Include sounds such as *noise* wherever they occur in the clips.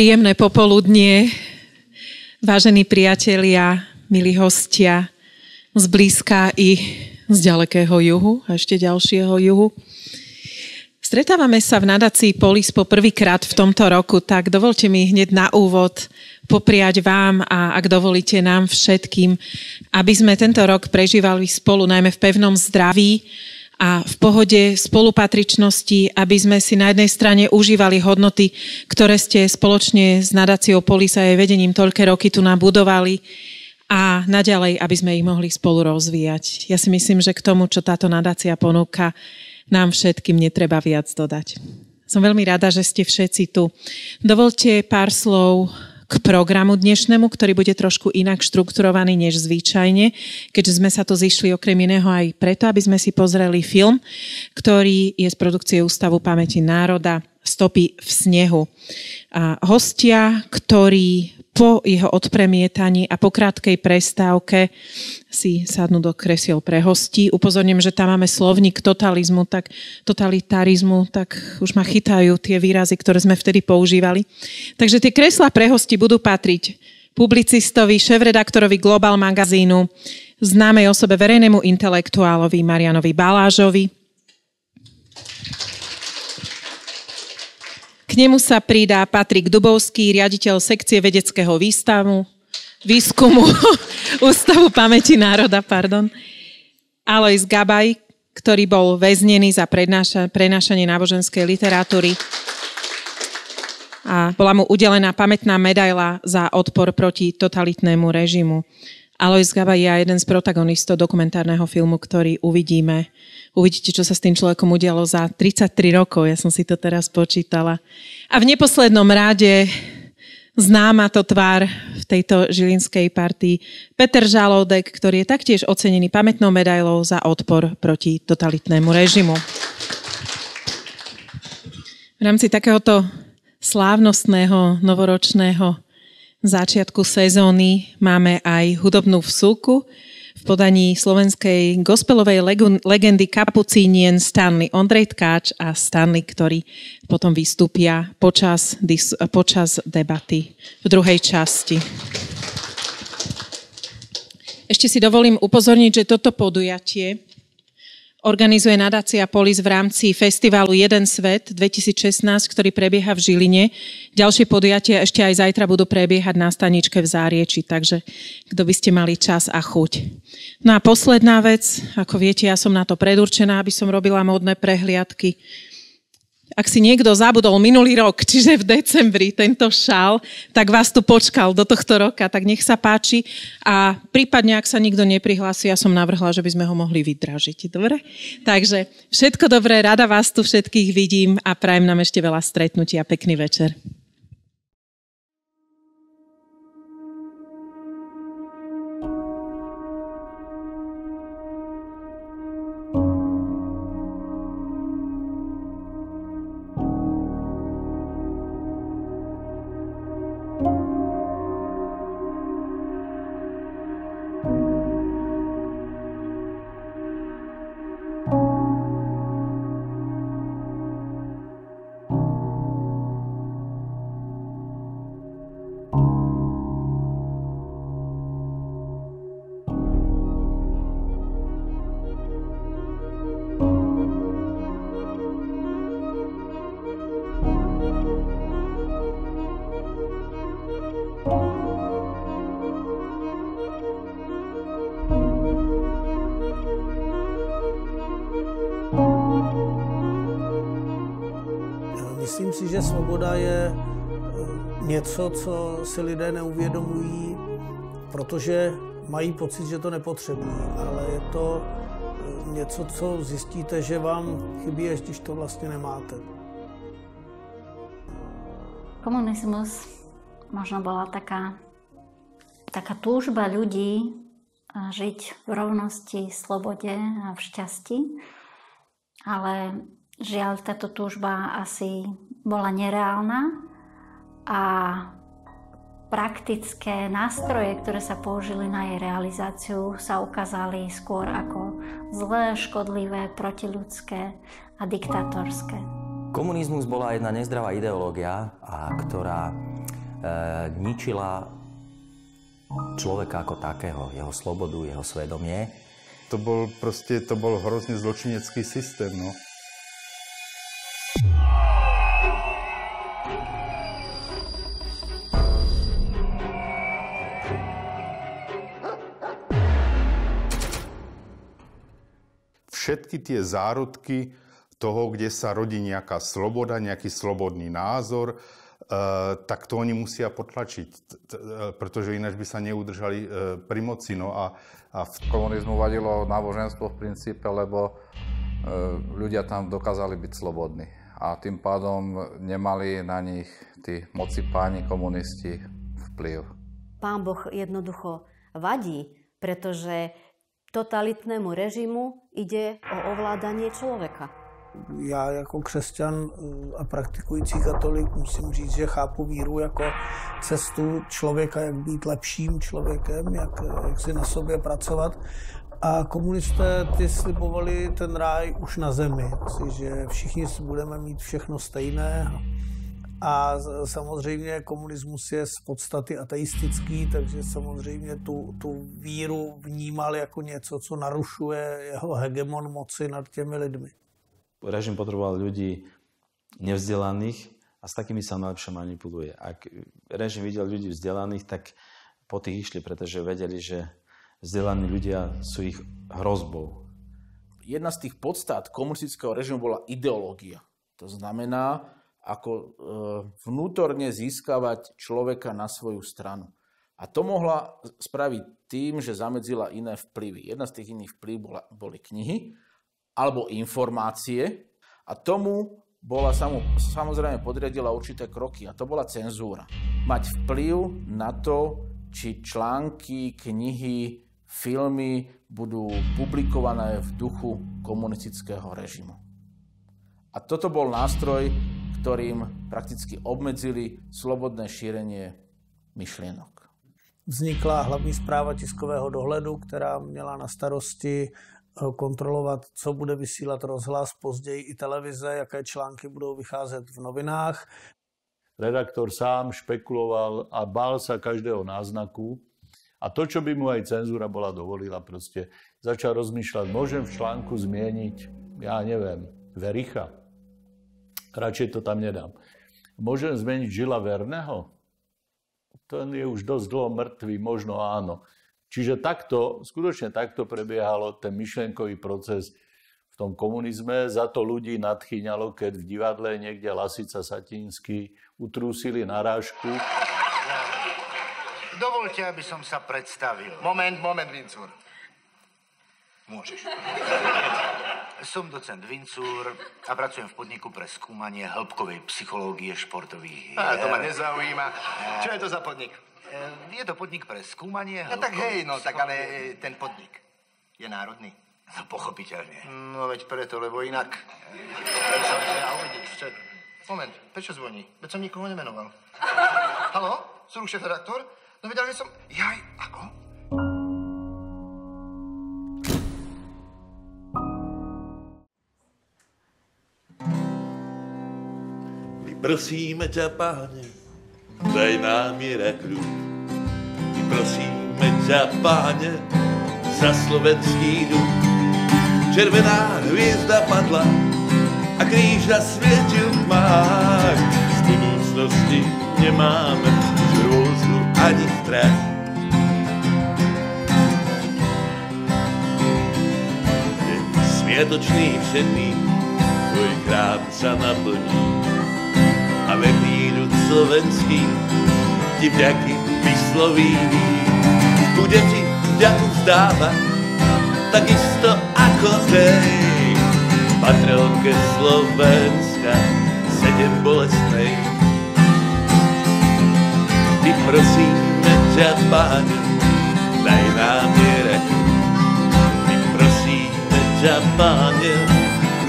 Príjemné popoludnie, vážení priatelia, milí hostia z blízka i z ďalekého juhu a ešte ďalšieho juhu. Stretávame sa v nadácii Polis po prvýkrát v tomto roku, tak dovolte mi hneď na úvod popriať vám a ak dovolíte nám všetkým, aby sme tento rok prežívali spolu najmä v pevnom zdraví, a v pohode spolupatričnosti, aby sme si na jednej strane užívali hodnoty, ktoré ste spoločne s nadáciou Polisa a jej vedením toľké roky tu nabudovali a naďalej, aby sme ich mohli spolu rozvíjať. Ja si myslím, že k tomu, čo táto nadácia ponúka, nám všetkým netreba viac dodať. Som veľmi rada, že ste všetci tu. Dovolte pár slov k programu dnešnému, ktorý bude trošku inak štrukturovaný než zvyčajne, keďže sme sa to zišli okrem iného aj preto, aby sme si pozreli film, ktorý je z produkcie Ústavu pamäti národa Stopy v snehu. A hostia, ktorí po jeho odpremietaní a po krátkej prestávke si sadnú do kresiel pre hostí. Upozorním, že tam máme slovník totalizmu, tak, totalitarizmu, tak už ma chytajú tie výrazy, ktoré sme vtedy používali. Takže tie kreslá pre hostí budú patriť publicistovi, šéf-redaktorovi Global magazínu, známej osobe verejnému intelektuálovi Marianovi Balážovi, K nemu sa pridá Patrik Dubovský, riaditeľ sekcie vedeckého výstavu, výskumu *laughs* Ústavu pamäti národa, pardon. Alois Gabaj, ktorý bol väznený za prenášanie náboženskej literatúry a bola mu udelená pamätná medaila za odpor proti totalitnému režimu. Alois Gabaj je jeden z protagonistov dokumentárneho filmu, ktorý uvidíme uvidíte, čo sa s tým človekom udialo za 33 rokov. Ja som si to teraz počítala. A v neposlednom rade známa to tvár v tejto žilinskej partii Peter Žalódek, ktorý je taktiež ocenený pamätnou medailou za odpor proti totalitnému režimu. V rámci takéhoto slávnostného novoročného začiatku sezóny máme aj hudobnú vsúku, v podaní slovenskej gospelovej legendy kapucínien Stanley Ondrej Tkáč a Stanley, ktorí potom vystúpia počas, počas debaty v druhej časti. Ešte si dovolím upozorniť, že toto podujatie organizuje nadácia Polis v rámci festivalu Jeden svet 2016, ktorý prebieha v Žiline. Ďalšie podujatia ešte aj zajtra budú prebiehať na staničke v Zárieči, takže kto by ste mali čas a chuť. No a posledná vec, ako viete, ja som na to predurčená, aby som robila módne prehliadky ak si niekto zabudol minulý rok, *laughs* čiže v decembri tento šál, tak vás tu počkal do tohto roka, tak nech sa páči. A prípadne, ak sa nikto neprihlási, ja som navrhla, že by sme ho mohli vydražiť. Dobre? Takže všetko dobré, rada vás tu všetkých vidím a prajem nám ešte veľa stretnutí a pekný večer. Si lidé neuvědomují, protože mají pocit, že to nepotřebují, ale je to eh, něco, co zjistíte, že vám chybí, když to vlastně nemáte. Komunizmus možno bola taká, taká túžba ľudí eh, žiť v rovnosti, slobode a v šťastí, ale žiaľ táto túžba asi bola nereálna a praktické nástroje, ktoré sa použili na jej realizáciu, sa ukázali skôr ako zlé, škodlivé, protiľudské a diktatorské. Komunizmus bola jedna nezdravá ideológia, a ktorá ničila človeka ako takého, jeho slobodu, jeho svedomie. To bol proste, to bol hrozne zločinecký systém, no. Všetky tie zárodky toho, kde sa rodí nejaká sloboda, nejaký slobodný názor, Eh, tak to oni musia potlačiť, eh, pretože ináč by sa neudržali eh, pri moci. No a, a v komunizmu vadilo náboženstvo v princípe, lebo ľudia tam dokázali byť slobodní. A tým pádom nemali na nich tí moci páni komunisti vplyv. Pán Boh jednoducho vadí, pretože totalitnému režimu ide o ovládanie človeka já jako křesťan eh, a praktikující katolik musím říct, že chápu víru jako cestu člověka, jak být lepším člověkem, jak, jak si na sobě pracovat. A komunisté ty slibovali ten ráj už na zemi, že všichni budeme mít všechno stejné. A samozřejmě komunismus je z podstaty ateistický, takže samozřejmě tu, tu víru vnímal jako něco, co narušuje jeho hegemon moci nad těmi lidmi režim potreboval ľudí nevzdelaných a s takými sa najlepšie manipuluje. Ak režim videl ľudí vzdelaných, tak po tých išli, pretože vedeli, že vzdelaní ľudia sú ich hrozbou. Jedna z tých podstát komunistického režimu bola ideológia. To znamená, ako e, vnútorne získavať človeka na svoju stranu. A to mohla spraviť tým, že zamedzila iné vplyvy. Jedna z tých iných vplyv boli knihy, alebo informácie a tomu bola samozrejme podriadila určité kroky a to bola cenzúra. Mať vplyv na to, či články, knihy, filmy budú publikované v duchu komunistického režimu. A toto bol nástroj, ktorým prakticky obmedzili slobodné šírenie myšlienok. Vznikla hlavní správa tiskového dohledu, která měla na starosti kontrolovat, co bude vysílat rozhlas, později i televize, jaké články budou vycházet v novinách. Redaktor sám špekuloval a bál sa každého náznaku. A to, čo by mu aj cenzúra bola dovolila, proste začal rozmýšľať, môžem v článku zmieniť, ja neviem, Vericha. Radšej to tam nedám. Môžem zmeniť Žila Verného? Ten je už dosť dlho mŕtvý, možno áno. Čiže takto, skutočne takto prebiehalo ten myšlenkový proces v tom komunizme. Za to ľudí nadchýňalo, keď v divadle niekde Lasica Satínsky utrúsili narážku. Dovolte, aby som sa predstavil. Moment, moment, Vincúr. Môžeš. Som docent Vincúr a pracujem v podniku pre skúmanie hĺbkovej psychológie športových hier. A to ma nezaujíma. Čo je to za podnik? Eh, je to podnik pre skúmanie. No tak hej, no tak ale ten podnik je národný. No pochopiteľne. No veď preto, lebo inak. Uvidíš, Moment, prečo zvoní? Veď som nikoho nemenoval. *laughs* Halo? Šéf redaktor? No vedel, že som... Jaj, ako? Prosíme ťa, páne, daj nám miera kľud. My prosíme ťa, páne, za slovenský duch. Červená hviezda padla a kríž zasvietil tmách. Z budúcnosti nemáme hrôzu ani strach. Sviatočný všetný, tvoj chrám sa naplní verný ľud slovenský ti vďaky vysloví. Budem ti vďaku vzdávať, takisto ako tej. Patronke Slovenska, sedem bolestnej. Ty prosíme ťa, páne, daj nám miereku. My prosíme ťa, páne,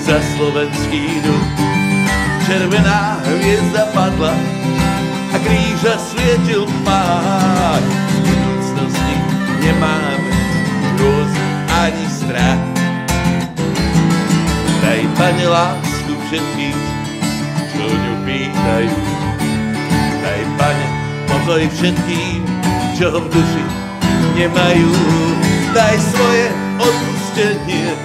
za slovenský duch. Červená hviezda padla, a kríža svietil pár. V budúcnosti nemáme hrôz ani strach. Daj, Pane, lásku všetkých, čo ňu pýtajú. Daj, Pane, pokoj všetkým, čo v duši nemajú. Daj svoje odpustenie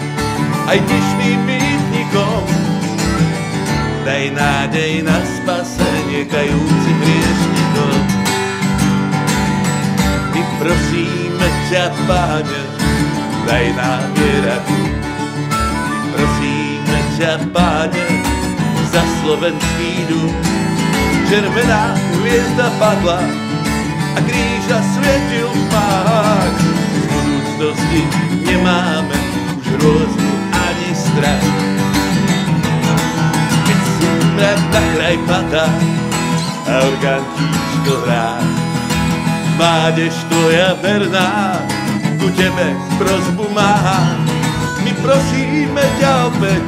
aj dnešným mýtnikom. Daj nádej na spasenie kajúcim hriešnikom. My prosíme ťa, Páne, daj nám vieraku. My prosíme ťa, Páne, za slovenský dum. Červená hviezda padla a kríža svietil pák. Z budúcnosti nemáme už rôznu ani strach. Kraj padá a orgán tížko hrá, Mádež tvoja verná, ku tebe prozbu má. My prosíme ťa opäť,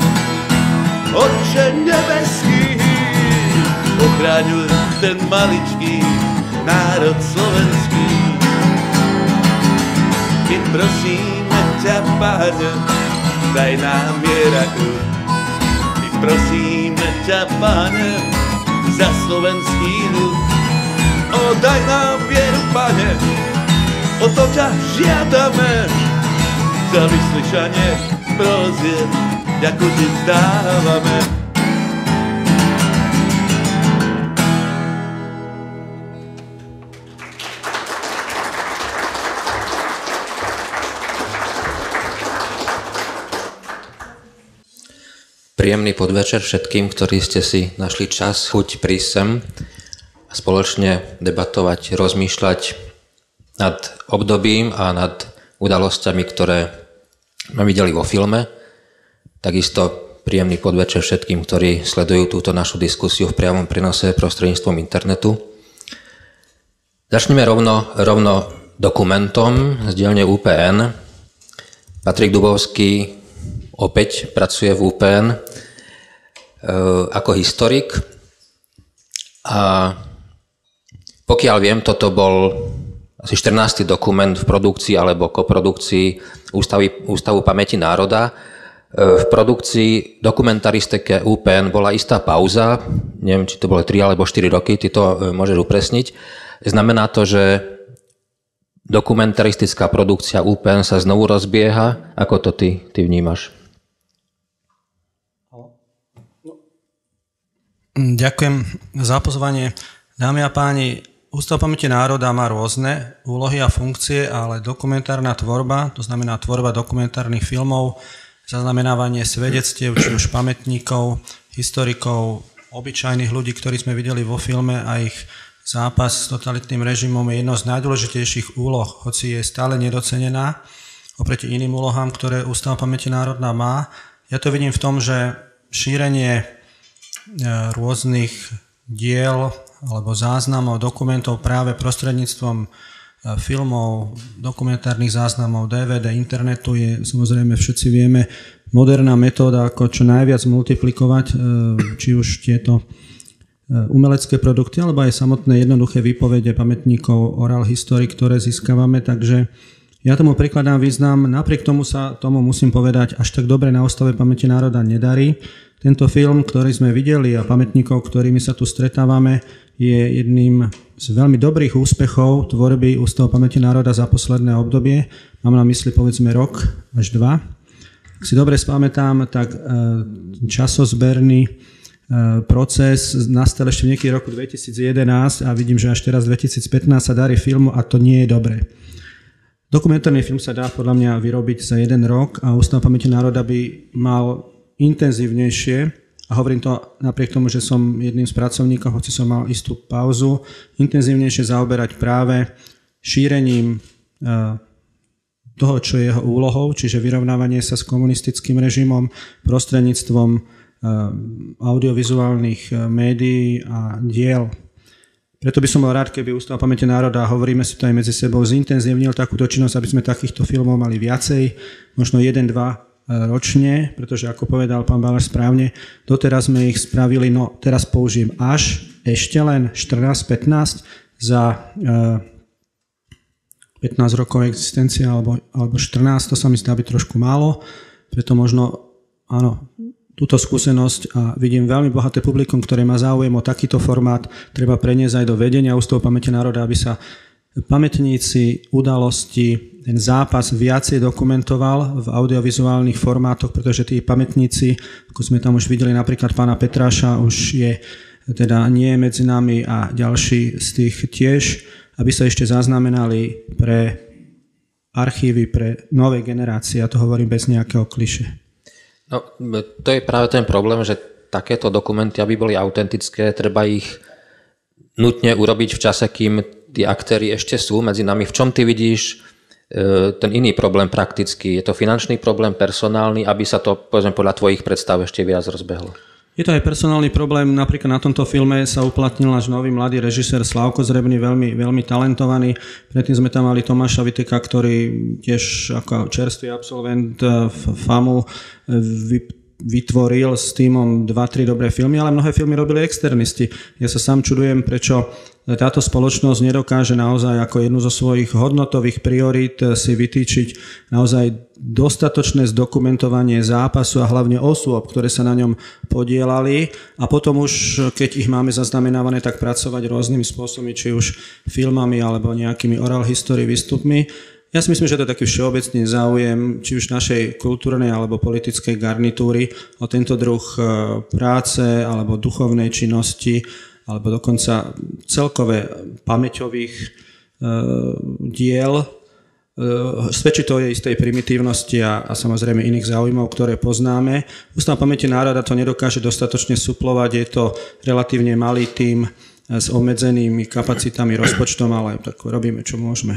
Otče nebeský, ochraňuj ten maličký národ slovenský. My prosíme ťa, Páne, daj nám mieraku. My prosíme ťa, Páne, za slovenský ľud. O, daj nám vieru, Pane, o to ťa žiadame. Za vyslyšanie prozieb, ďaku ti vzdávame. Príjemný podvečer všetkým, ktorí ste si našli čas, chuť prísť sem a spoločne debatovať, rozmýšľať nad obdobím a nad udalosťami, ktoré sme videli vo filme. Takisto príjemný podvečer všetkým, ktorí sledujú túto našu diskusiu v priamom prenose prostredníctvom internetu. Začneme rovno, rovno dokumentom z dielne UPN. Patrik Dubovský opäť pracuje v UPN e, ako historik a pokiaľ viem, toto bol asi 14. dokument v produkcii alebo koprodukcii Ústavy, Ústavu pamäti národa. E, v produkcii dokumentaristike UPN bola istá pauza, neviem, či to bolo 3 alebo 4 roky, ty to e, môžeš upresniť. Znamená to, že dokumentaristická produkcia UPN sa znovu rozbieha. Ako to ty, ty vnímaš? Ďakujem za pozvanie. Dámy a páni, Ústav pamäti národa má rôzne úlohy a funkcie, ale dokumentárna tvorba, to znamená tvorba dokumentárnych filmov, zaznamenávanie svedectiev, či už pamätníkov, historikov, obyčajných ľudí, ktorí sme videli vo filme a ich zápas s totalitným režimom je jedno z najdôležitejších úloh, hoci je stále nedocenená oproti iným úlohám, ktoré Ústav pamäti národná má. Ja to vidím v tom, že šírenie rôznych diel alebo záznamov, dokumentov práve prostredníctvom e, filmov, dokumentárnych záznamov, DVD, internetu je samozrejme všetci vieme moderná metóda, ako čo najviac multiplikovať, e, či už tieto umelecké produkty, alebo aj samotné jednoduché výpovede pamätníkov oral history, ktoré získavame, takže ja tomu prikladám význam, napriek tomu sa tomu musím povedať, až tak dobre na Ostave pamäti národa nedarí. Tento film, ktorý sme videli a pamätníkov, ktorými sa tu stretávame, je jedným z veľmi dobrých úspechov tvorby Ústavu pamäti národa za posledné obdobie. Mám na mysli povedzme rok až dva. Ak si dobre spamätám, tak e, časozberný e, proces nastal ešte niekedy roku 2011 a vidím, že až teraz 2015 sa darí filmu a to nie je dobré. Dokumentárny film sa dá podľa mňa vyrobiť za jeden rok a Ústav pamäti národa by mal intenzívnejšie, a hovorím to napriek tomu, že som jedným z pracovníkov, hoci som mal istú pauzu, intenzívnejšie zaoberať práve šírením e, toho, čo je jeho úlohou, čiže vyrovnávanie sa s komunistickým režimom prostredníctvom e, audiovizuálnych e, médií a diel. Preto by som bol rád, keby Ústav pamäte národa, a hovoríme si to aj medzi sebou, zintenzívnil takúto činnosť, aby sme takýchto filmov mali viacej, možno jeden, dva ročne, pretože ako povedal pán Balaš správne, doteraz sme ich spravili, no teraz použijem až ešte len 14-15 za 15 eh, rokov existencie alebo, alebo 14, to sa mi zdá byť trošku málo, preto možno áno, túto skúsenosť a vidím veľmi bohaté publikum, ktoré má záujem o takýto formát, treba preniesť aj do vedenia Ústavu pamäte národa, aby sa pamätníci, udalosti, ten zápas viacej dokumentoval v audiovizuálnych formátoch, pretože tí pamätníci, ako sme tam už videli napríklad pána Petráša, už je teda nie medzi nami a ďalší z tých tiež, aby sa ešte zaznamenali pre archívy, pre nové generácie. Ja to hovorím bez nejakého kliše. No, to je práve ten problém, že takéto dokumenty, aby boli autentické, treba ich nutne urobiť v čase, kým tí aktéry ešte sú medzi nami. V čom ty vidíš e, ten iný problém prakticky? Je to finančný problém, personálny, aby sa to povedzme, podľa tvojich predstav ešte viac rozbehlo? Je to aj personálny problém, napríklad na tomto filme sa uplatnil náš nový mladý režisér Slavko Zrebný, veľmi, veľmi talentovaný. Predtým sme tam mali Tomáša Viteka, ktorý tiež ako čerstvý absolvent e, FAMu e, vytvoril s týmom 2-3 dobré filmy, ale mnohé filmy robili externisti. Ja sa sám čudujem, prečo táto spoločnosť nedokáže naozaj ako jednu zo svojich hodnotových priorít si vytýčiť naozaj dostatočné zdokumentovanie zápasu a hlavne osôb, ktoré sa na ňom podielali a potom už, keď ich máme zaznamenávané, tak pracovať rôznymi spôsobmi, či už filmami alebo nejakými oral history výstupmi. Ja si myslím, že to je taký všeobecný záujem, či už našej kultúrnej alebo politickej garnitúry o tento druh e, práce alebo duchovnej činnosti alebo dokonca celkové pamäťových e, diel. E, svedčí to o istej primitívnosti a, a samozrejme iných záujmov, ktoré poznáme. Ústav pamäti národa to nedokáže dostatočne suplovať, je to relatívne malý tým s obmedzenými kapacitami, rozpočtom, ale tak robíme, čo môžeme.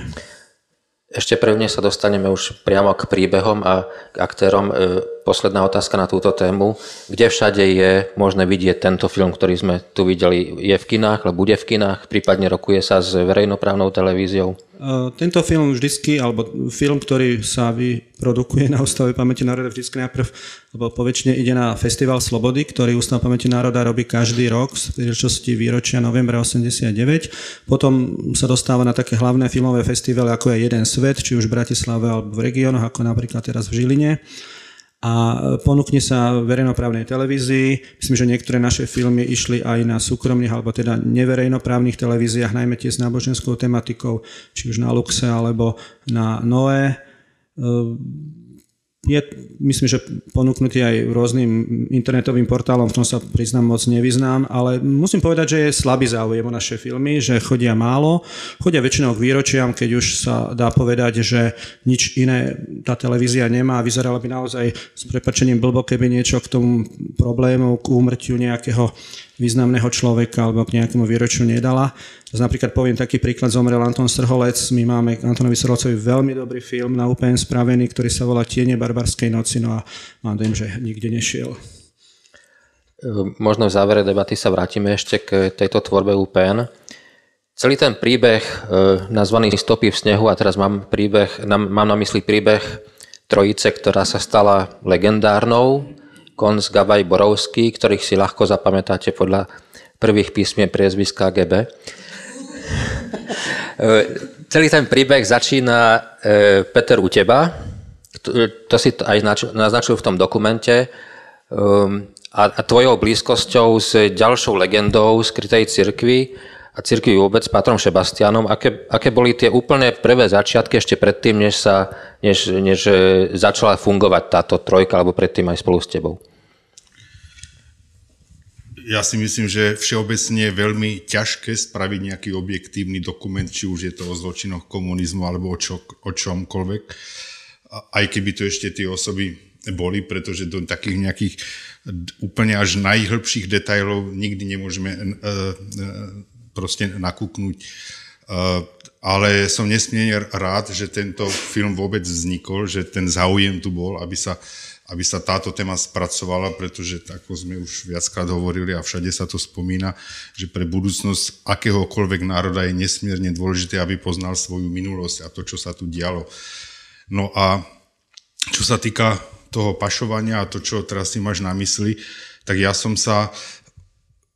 Ešte prvne sa dostaneme už priamo k príbehom a k aktérom. Posledná otázka na túto tému. Kde všade je možné vidieť tento film, ktorý sme tu videli? Je v kinách, alebo bude v kinách? Prípadne rokuje sa s verejnoprávnou televíziou? E, tento film vždycky, alebo film, ktorý sa vyprodukuje na Ústave pamäti národa, vždycky najprv, lebo poväčšine ide na Festival Slobody, ktorý Ústav pamäti národa robí každý rok z príležitosti výročia novembra 89. Potom sa dostáva na také hlavné filmové festivaly, ako je Jeden svet, či už v Bratislave alebo v regiónoch, ako napríklad teraz v Žiline a ponúkne sa verejnoprávnej televízii. Myslím, že niektoré naše filmy išli aj na súkromných alebo teda neverejnoprávnych televíziách, najmä tie s náboženskou tematikou, či už na Luxe alebo na Noé je, myslím, že ponúknutý aj rôznym internetovým portálom, v tom sa priznám moc nevyznám, ale musím povedať, že je slabý záujem o naše filmy, že chodia málo, chodia väčšinou k výročiam, keď už sa dá povedať, že nič iné tá televízia nemá. Vyzeralo by naozaj s prepačením blbo, keby niečo k tomu problému, k úmrtiu nejakého významného človeka alebo k nejakému výročiu nedala. Napríklad poviem taký príklad, zomrel Anton Srholec, my máme k Antonovi Srholcovi veľmi dobrý film na UPN spravený, ktorý sa volá Tiene barbarskej noci, no a mám že nikde nešiel. Možno v závere debaty sa vrátime ešte k tejto tvorbe UPN. Celý ten príbeh e, nazvaný Stopy v snehu, a teraz mám, príbeh, mám na mysli príbeh trojice, ktorá sa stala legendárnou, Konz, Gabaj, Borovský, ktorých si ľahko zapamätáte podľa prvých písmien priezviska GB. Celý ten príbeh začína e, Peter u teba, to si aj naznačil v tom dokumente, ehm, a tvojou blízkosťou s ďalšou legendou skrytej cirkvi a cirkvi vôbec, Patrom Šebastianom. Aké, aké boli tie úplne prvé začiatky ešte predtým, než, sa, než, než e, začala fungovať táto trojka, alebo predtým aj spolu s tebou? ja si myslím, že všeobecne je veľmi ťažké spraviť nejaký objektívny dokument, či už je to o zločinoch komunizmu alebo o, čo, o čomkoľvek. Aj keby to ešte tie osoby boli, pretože do takých nejakých úplne až najhlbších detajlov nikdy nemôžeme uh, proste nakúknúť. Uh, ale som nesmierne rád, že tento film vôbec vznikol, že ten záujem tu bol, aby sa aby sa táto téma spracovala, pretože ako sme už viackrát hovorili a všade sa to spomína, že pre budúcnosť akéhokoľvek národa je nesmierne dôležité, aby poznal svoju minulosť a to, čo sa tu dialo. No a čo sa týka toho pašovania a to, čo teraz si máš na mysli, tak ja som sa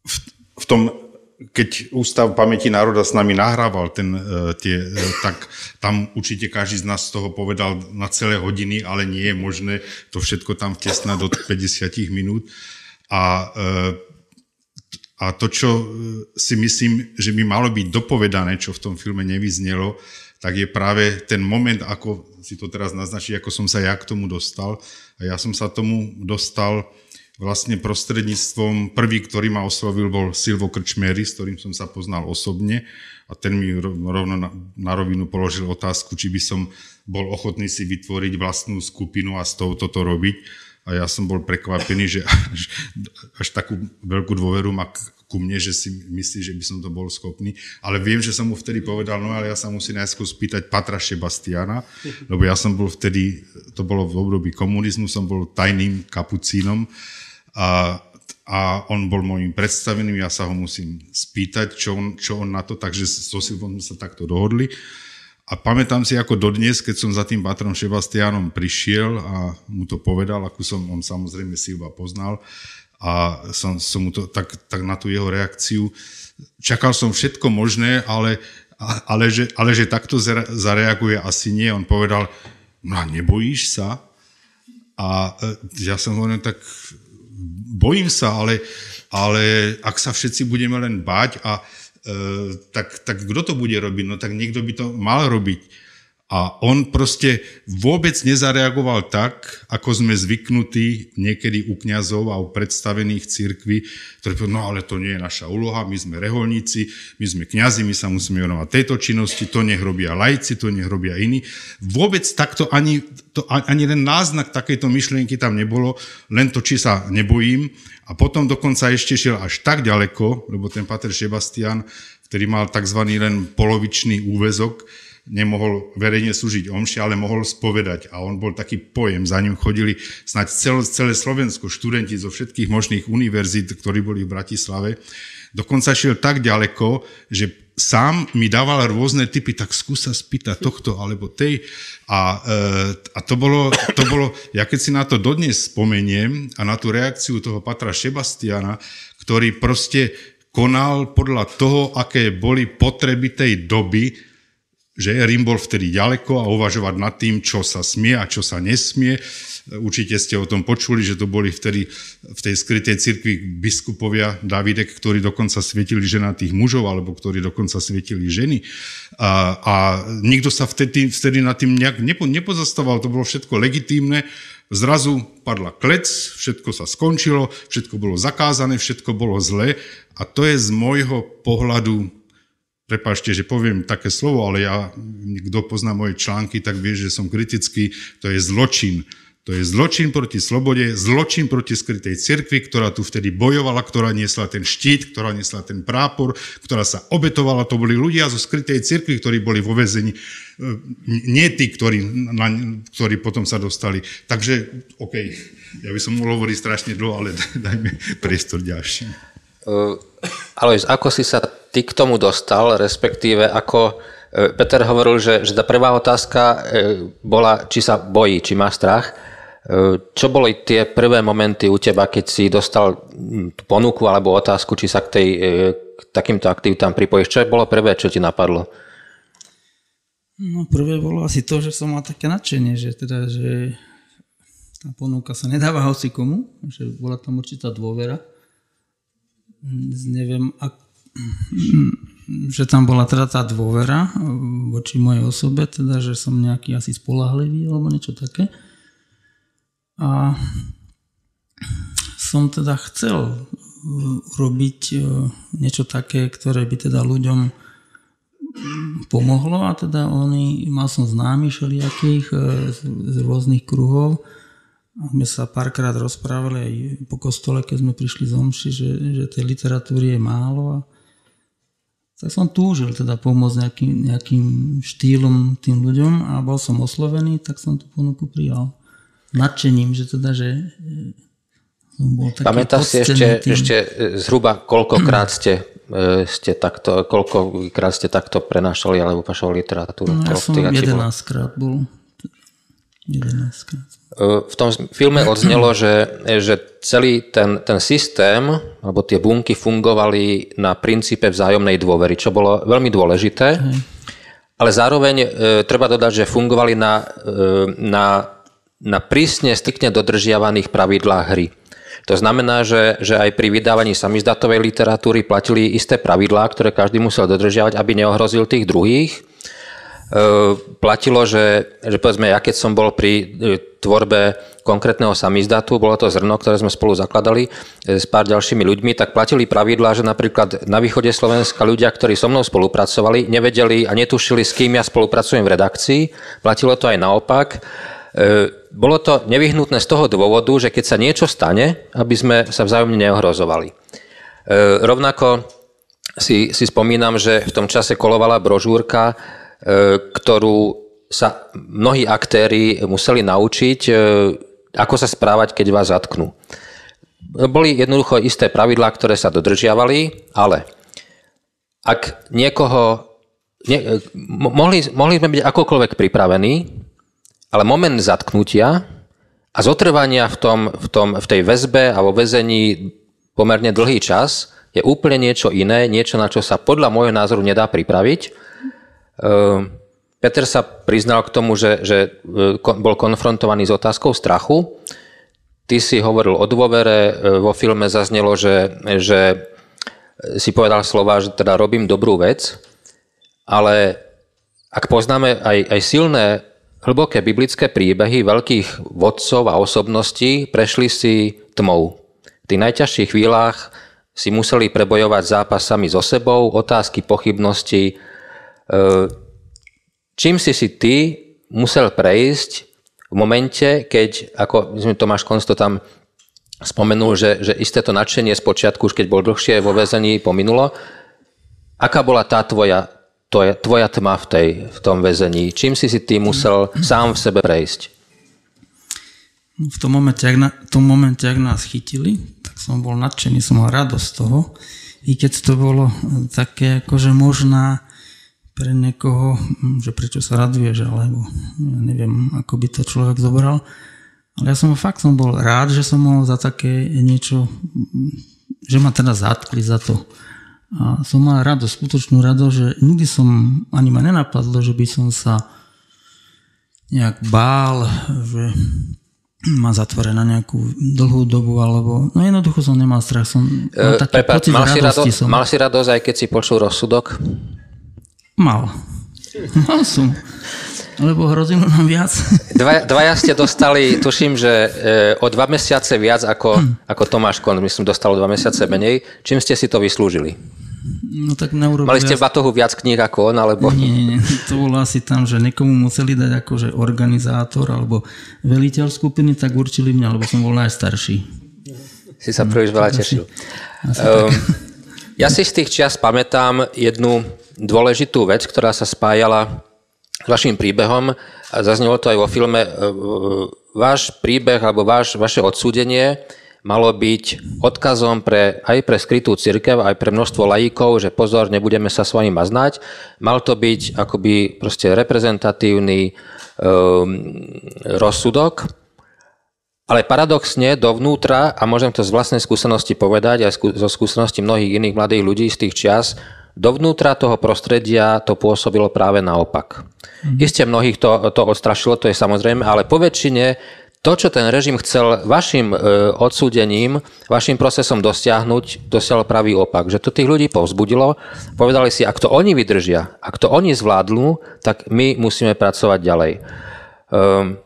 v, v tom keď Ústav pamäti národa s nami nahrával, ten, e, tie, e, tak tam určite každý z nás z toho povedal na celé hodiny, ale nie je možné to všetko tam vtesnať do 50 minút. A, e, a to, čo si myslím, že by malo byť dopovedané, čo v tom filme nevyznelo, tak je práve ten moment, ako si to teraz naznačí, ako som sa ja k tomu dostal. A ja som sa tomu dostal vlastne prostredníctvom, prvý, ktorý ma oslovil, bol Silvo Krčmery, s ktorým som sa poznal osobne a ten mi rovno na, rovinu položil otázku, či by som bol ochotný si vytvoriť vlastnú skupinu a s tou toto robiť. A ja som bol prekvapený, že až, až takú veľkú dôveru má ku mne, že si myslí, že by som to bol schopný. Ale viem, že som mu vtedy povedal, no ale ja sa musím najskôr spýtať Patra Šebastiana, lebo ja som bol vtedy, to bolo v období komunizmu, som bol tajným kapucínom a, a on bol môjim predstaveným, ja sa ho musím spýtať, čo on, čo on na to, takže so Silvom sa takto dohodli. A pamätám si ako dodnes, keď som za tým Patrom Šebastianom prišiel a mu to povedal, ako som, on samozrejme Silva poznal a som, som mu to tak, tak na tú jeho reakciu. Čakal som všetko možné, ale, ale, že, ale že takto zareaguje asi nie. On povedal, no nebojíš sa? A e, ja som hovoril, tak bojím sa, ale, ale ak sa všetci budeme len báť, a, e, tak, tak kto to bude robiť? No tak niekto by to mal robiť. A on proste vôbec nezareagoval tak, ako sme zvyknutí niekedy u kňazov a u predstavených cirkví, ktorí povedali, no ale to nie je naša úloha, my sme reholníci, my sme kňazi, my sa musíme venovať tejto činnosti, to nech robia lajci, to nech robia iní. Vôbec takto ani, to, ani len náznak takejto myšlienky tam nebolo, len to, či sa nebojím. A potom dokonca ešte šiel až tak ďaleko, lebo ten Pater Sebastian, ktorý mal tzv. len polovičný úvezok, nemohol verejne slúžiť omši, ale mohol spovedať. A on bol taký pojem. Za ním chodili snáď celé, celé Slovensko, študenti zo všetkých možných univerzít, ktorí boli v Bratislave. Dokonca šiel tak ďaleko, že sám mi dával rôzne typy, tak skúsa spýtať tohto alebo tej. A, e, a to, bolo, to bolo, ja keď si na to dodnes spomeniem a na tú reakciu toho Patra Šebastiana, ktorý proste konal podľa toho, aké boli potreby tej doby, že Rím bol vtedy ďaleko a uvažovať nad tým, čo sa smie a čo sa nesmie. Určite ste o tom počuli, že to boli vtedy v tej skrytej cirkvi biskupovia Davidek, ktorí dokonca svietili ženatých mužov, alebo ktorí dokonca svietili ženy. A, a nikto sa vtedy, vtedy nad tým nejak nepo, nepozastával, to bolo všetko legitímne. Zrazu padla klec, všetko sa skončilo, všetko bolo zakázané, všetko bolo zlé a to je z môjho pohľadu Prepašte, že poviem také slovo, ale ja, kto pozná moje články, tak vie, že som kritický. To je zločin. To je zločin proti slobode, zločin proti skrytej cirkvi, ktorá tu vtedy bojovala, ktorá niesla ten štít, ktorá niesla ten prápor, ktorá sa obetovala. To boli ľudia zo skrytej cirkvi, ktorí boli vo vezení. E, nie tí, ktorí, na, ktorí potom sa dostali. Takže, OK, ja by som mohol hovoriť strašne dlho, ale *laughs* dajme priestor ďalším. Uh, Alois, ako si sa ty k tomu dostal, respektíve ako e, Peter hovoril, že, že tá prvá otázka e, bola, či sa bojí, či má strach. E, čo boli tie prvé momenty u teba, keď si dostal tú ponuku alebo otázku, či sa k, tej, k takýmto aktivitám pripojíš? Čo bolo prvé, čo ti napadlo? No prvé bolo asi to, že som mal také nadšenie, že teda, že tá ponuka sa nedáva hoci komu, že bola tam určitá dôvera. Neviem, ak, že tam bola teda tá dôvera voči mojej osobe, teda, že som nejaký asi spolahlivý alebo niečo také. A som teda chcel robiť e, niečo také, ktoré by teda ľuďom pomohlo a teda oni, mal som známy všelijakých z, z rôznych kruhov a sme sa párkrát rozprávali aj po kostole, keď sme prišli z omši, že, že tej literatúry je málo a tak som túžil teda pomôcť nejakým, nejakým štýlom tým ľuďom a bol som oslovený, tak som tú ponuku prijal. Nadšením, že teda, že e, som bol taký Pamätáš si ešte, tým... ešte e, zhruba koľkokrát ste, e, ste takto, koľkokrát ste takto prenášali alebo pašovali literatúru? No, ja som 11 krát bol. V tom filme odznelo, že, že celý ten, ten systém, alebo tie bunky fungovali na princípe vzájomnej dôvery, čo bolo veľmi dôležité. Ale zároveň e, treba dodať, že fungovali na, e, na, na prísne, striktne dodržiavaných pravidlách hry. To znamená, že, že aj pri vydávaní samizdatovej literatúry platili isté pravidlá, ktoré každý musel dodržiavať, aby neohrozil tých druhých. E, platilo, že, že povedzme, ja keď som bol pri e, tvorbe konkrétneho samizdatu, bolo to zrno, ktoré sme spolu zakladali e, s pár ďalšími ľuďmi, tak platili pravidlá, že napríklad na východe Slovenska ľudia, ktorí so mnou spolupracovali, nevedeli a netušili, s kým ja spolupracujem v redakcii. Platilo to aj naopak. Bolo to nevyhnutné z toho dôvodu, že keď sa niečo stane, aby sme sa vzájomne neohrozovali. Rovnako si, si spomínam, že v tom čase kolovala brožúrka ktorú sa mnohí aktéry museli naučiť, e, ako sa správať, keď vás zatknú. Boli jednoducho isté pravidlá, ktoré sa dodržiavali, ale ak niekoho... Nie, e, mohli, mohli sme byť akokoľvek pripravení, ale moment zatknutia a zotrvania v, tom, v, tom, v tej väzbe a vo väzení pomerne dlhý čas je úplne niečo iné, niečo, na čo sa podľa môjho názoru nedá pripraviť Peter sa priznal k tomu, že, že e, bol konfrontovaný s otázkou strachu. Ty si hovoril o dôvere, e, vo filme zaznelo, že, že si povedal slova, že teda robím dobrú vec, ale ak poznáme aj, aj silné, hlboké biblické príbehy veľkých vodcov a osobností, prešli si tmou. V tých najťažších chvíľach si museli prebojovať zápas sami so sebou, otázky, pochybnosti, Ehm, čím si si ty musel prejsť v momente, keď, ako Tomáš Konsto tam spomenul, že, že isté to nadšenie z počiatku, už keď bol dlhšie vo väzení, pominulo. Aká bola tá tvoja, tvoja, tvoja tma v, tej, v tom väzení? Čím si si ty musel sám v sebe prejsť? V tom momente, ak, na, tom momente, ak nás chytili, tak som bol nadšený, som mal radosť z toho. I keď to bolo také, akože možná pre niekoho, hm, že prečo sa raduješ, alebo ja neviem, ako by to človek zobral. Ale ja som fakt som bol rád, že som mohol za také niečo, hm, že ma teda zatkli za to. A som mal radosť, skutočnú radosť, že nikdy som, ani ma nenapadlo, že by som sa nejak bál, že ma zatvoria na nejakú dlhú dobu, alebo no jednoducho som nemal strach, som mal taký Prepad, pocit mal si, radosť, som. mal si radosť, aj keď si počul rozsudok? Mal. Mal som. Lebo hrozilo nám viac. Dva, dvaja ste dostali, tuším, že e, o dva mesiace viac ako, hm. ako Tomáš Kon, myslím, dostal o dva mesiace menej. Čím ste si to vyslúžili? No tak neurobil Mali ste v batohu viac kníh ako on, alebo... Nie, nie, nie. To bolo asi tam, že niekomu museli dať akože organizátor alebo veliteľ skupiny, tak určili mňa, lebo som bol najstarší. Si sa príliš veľa tešil. Um, ja si z tých čias pamätám jednu dôležitú vec, ktorá sa spájala s vašim príbehom. A zaznelo to aj vo filme. E, váš príbeh alebo váš, vaše odsúdenie malo byť odkazom pre, aj pre skrytú církev, aj pre množstvo lajíkov, že pozor, nebudeme sa s vami maznať. Mal to byť akoby proste reprezentatívny um, rozsudok, ale paradoxne dovnútra, a môžem to z vlastnej skúsenosti povedať, aj zo skúsenosti mnohých iných mladých ľudí z tých čias, Dovnútra toho prostredia to pôsobilo práve naopak. Mm-hmm. Isté mnohých to, to odstrašilo, to je samozrejme, ale po väčšine to, čo ten režim chcel vašim e, odsúdením, vašim procesom dosiahnuť, dosiahol pravý opak. Že to tých ľudí povzbudilo. Povedali si, ak to oni vydržia, ak to oni zvládnu, tak my musíme pracovať ďalej. Um,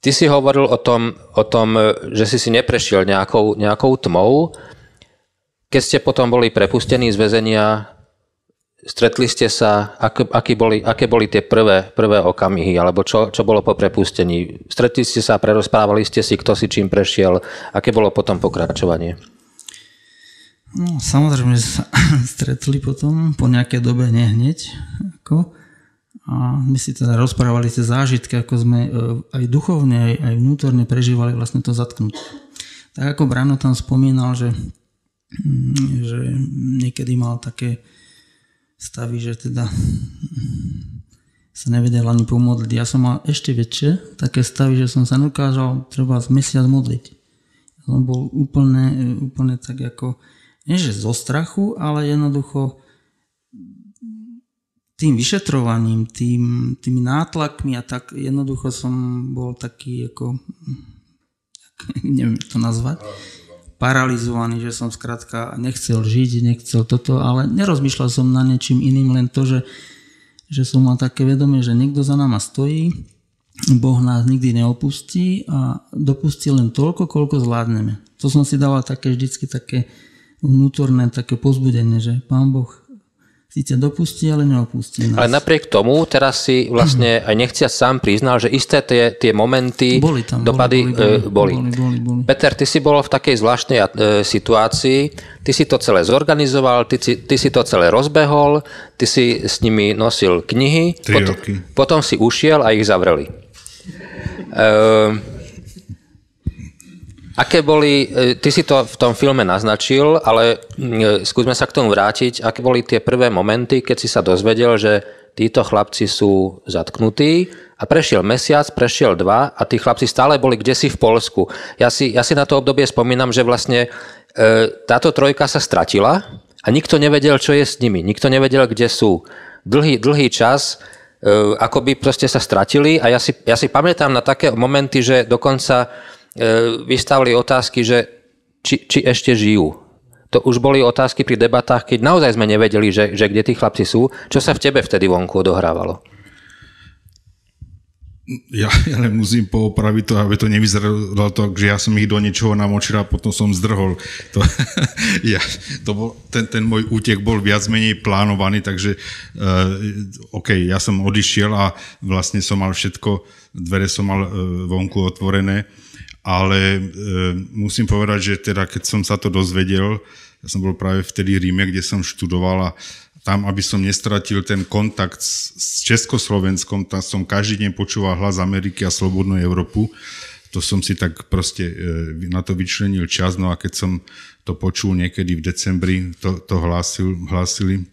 ty si hovoril o tom, o tom, že si si neprešiel nejakou, nejakou tmou. Keď ste potom boli prepustení z väzenia, Stretli ste sa, aké, aké, boli, aké boli tie prvé, prvé okamihy, alebo čo, čo bolo po prepustení? Stretli ste sa, prerozprávali ste si, kto si čím prešiel, aké bolo potom pokračovanie? No, samozrejme, sa *clears throat* stretli potom, po nejakej dobe nehneď. Ako. A my si teda rozprávali tie zážitky, ako sme e, aj duchovne, aj, aj vnútorne prežívali vlastne to zatknutie. Tak ako Brano tam spomínal, že, mm, že niekedy mal také stavy, že teda sa nevedel ani pomodliť. Ja som mal ešte väčšie také stavy, že som sa dokázal treba mesiac modliť. Ja som bol úplne, úplne tak ako, nie že zo strachu, ale jednoducho tým vyšetrovaním, tým, tými nátlakmi a tak jednoducho som bol taký ako, *laughs* neviem to nazvať, paralizovaný, že som skrátka nechcel žiť, nechcel toto, ale nerozmýšľal som na niečím iným, len to, že, že som mal také vedomie, že niekto za nama stojí, Boh nás nikdy neopustí a dopustí len toľko, koľko zvládneme. To som si dával také vždycky také vnútorné také pozbudenie, že Pán Boh síce dopustí, ale neopustí nás. Ale napriek tomu teraz si vlastne aj nechcia sám priznal, že isté tie, tie momenty, boli tam, dopady boli, boli, boli, boli, boli, boli. Peter, ty si bol v takej zvláštnej e, situácii, ty si to celé zorganizoval, ty, si, ty si to celé rozbehol, ty si s nimi nosil knihy, Tri potom, roky. potom si ušiel a ich zavreli. Ehm, Aké boli, e, ty si to v tom filme naznačil, ale e, skúsme sa k tomu vrátiť, aké boli tie prvé momenty, keď si sa dozvedel, že títo chlapci sú zatknutí a prešiel mesiac, prešiel dva a tí chlapci stále boli kde v Polsku. Ja si, ja si na to obdobie spomínam, že vlastne e, táto trojka sa stratila a nikto nevedel, čo je s nimi. Nikto nevedel, kde sú. Dlhý, dlhý čas e, ako by proste sa stratili a ja si, ja si pamätám na také momenty, že dokonca vystavili otázky, že či, či ešte žijú. To už boli otázky pri debatách, keď naozaj sme nevedeli, že, že kde tí chlapci sú. Čo sa v tebe vtedy vonku odohrávalo? Ja, ja len musím poopraviť to, aby to nevyzeralo tak, že ja som ich do niečoho namočil a potom som zdrhol. To, *laughs* ja, to bol, ten, ten môj útek bol viac menej plánovaný, takže uh, OK, ja som odišiel a vlastne som mal všetko, dvere som mal uh, vonku otvorené, ale uh, musím povedať, že teda keď som sa to dozvedel, ja som bol práve vtedy v Ríme, kde som študoval a tam, aby som nestratil ten kontakt s, s Československom, tam som každý deň počúval hlas Ameriky a Slobodnú Európu. To som si tak proste e, na to vyčlenil čas, no a keď som to počul niekedy v decembri, to, to hlásil, hlásili,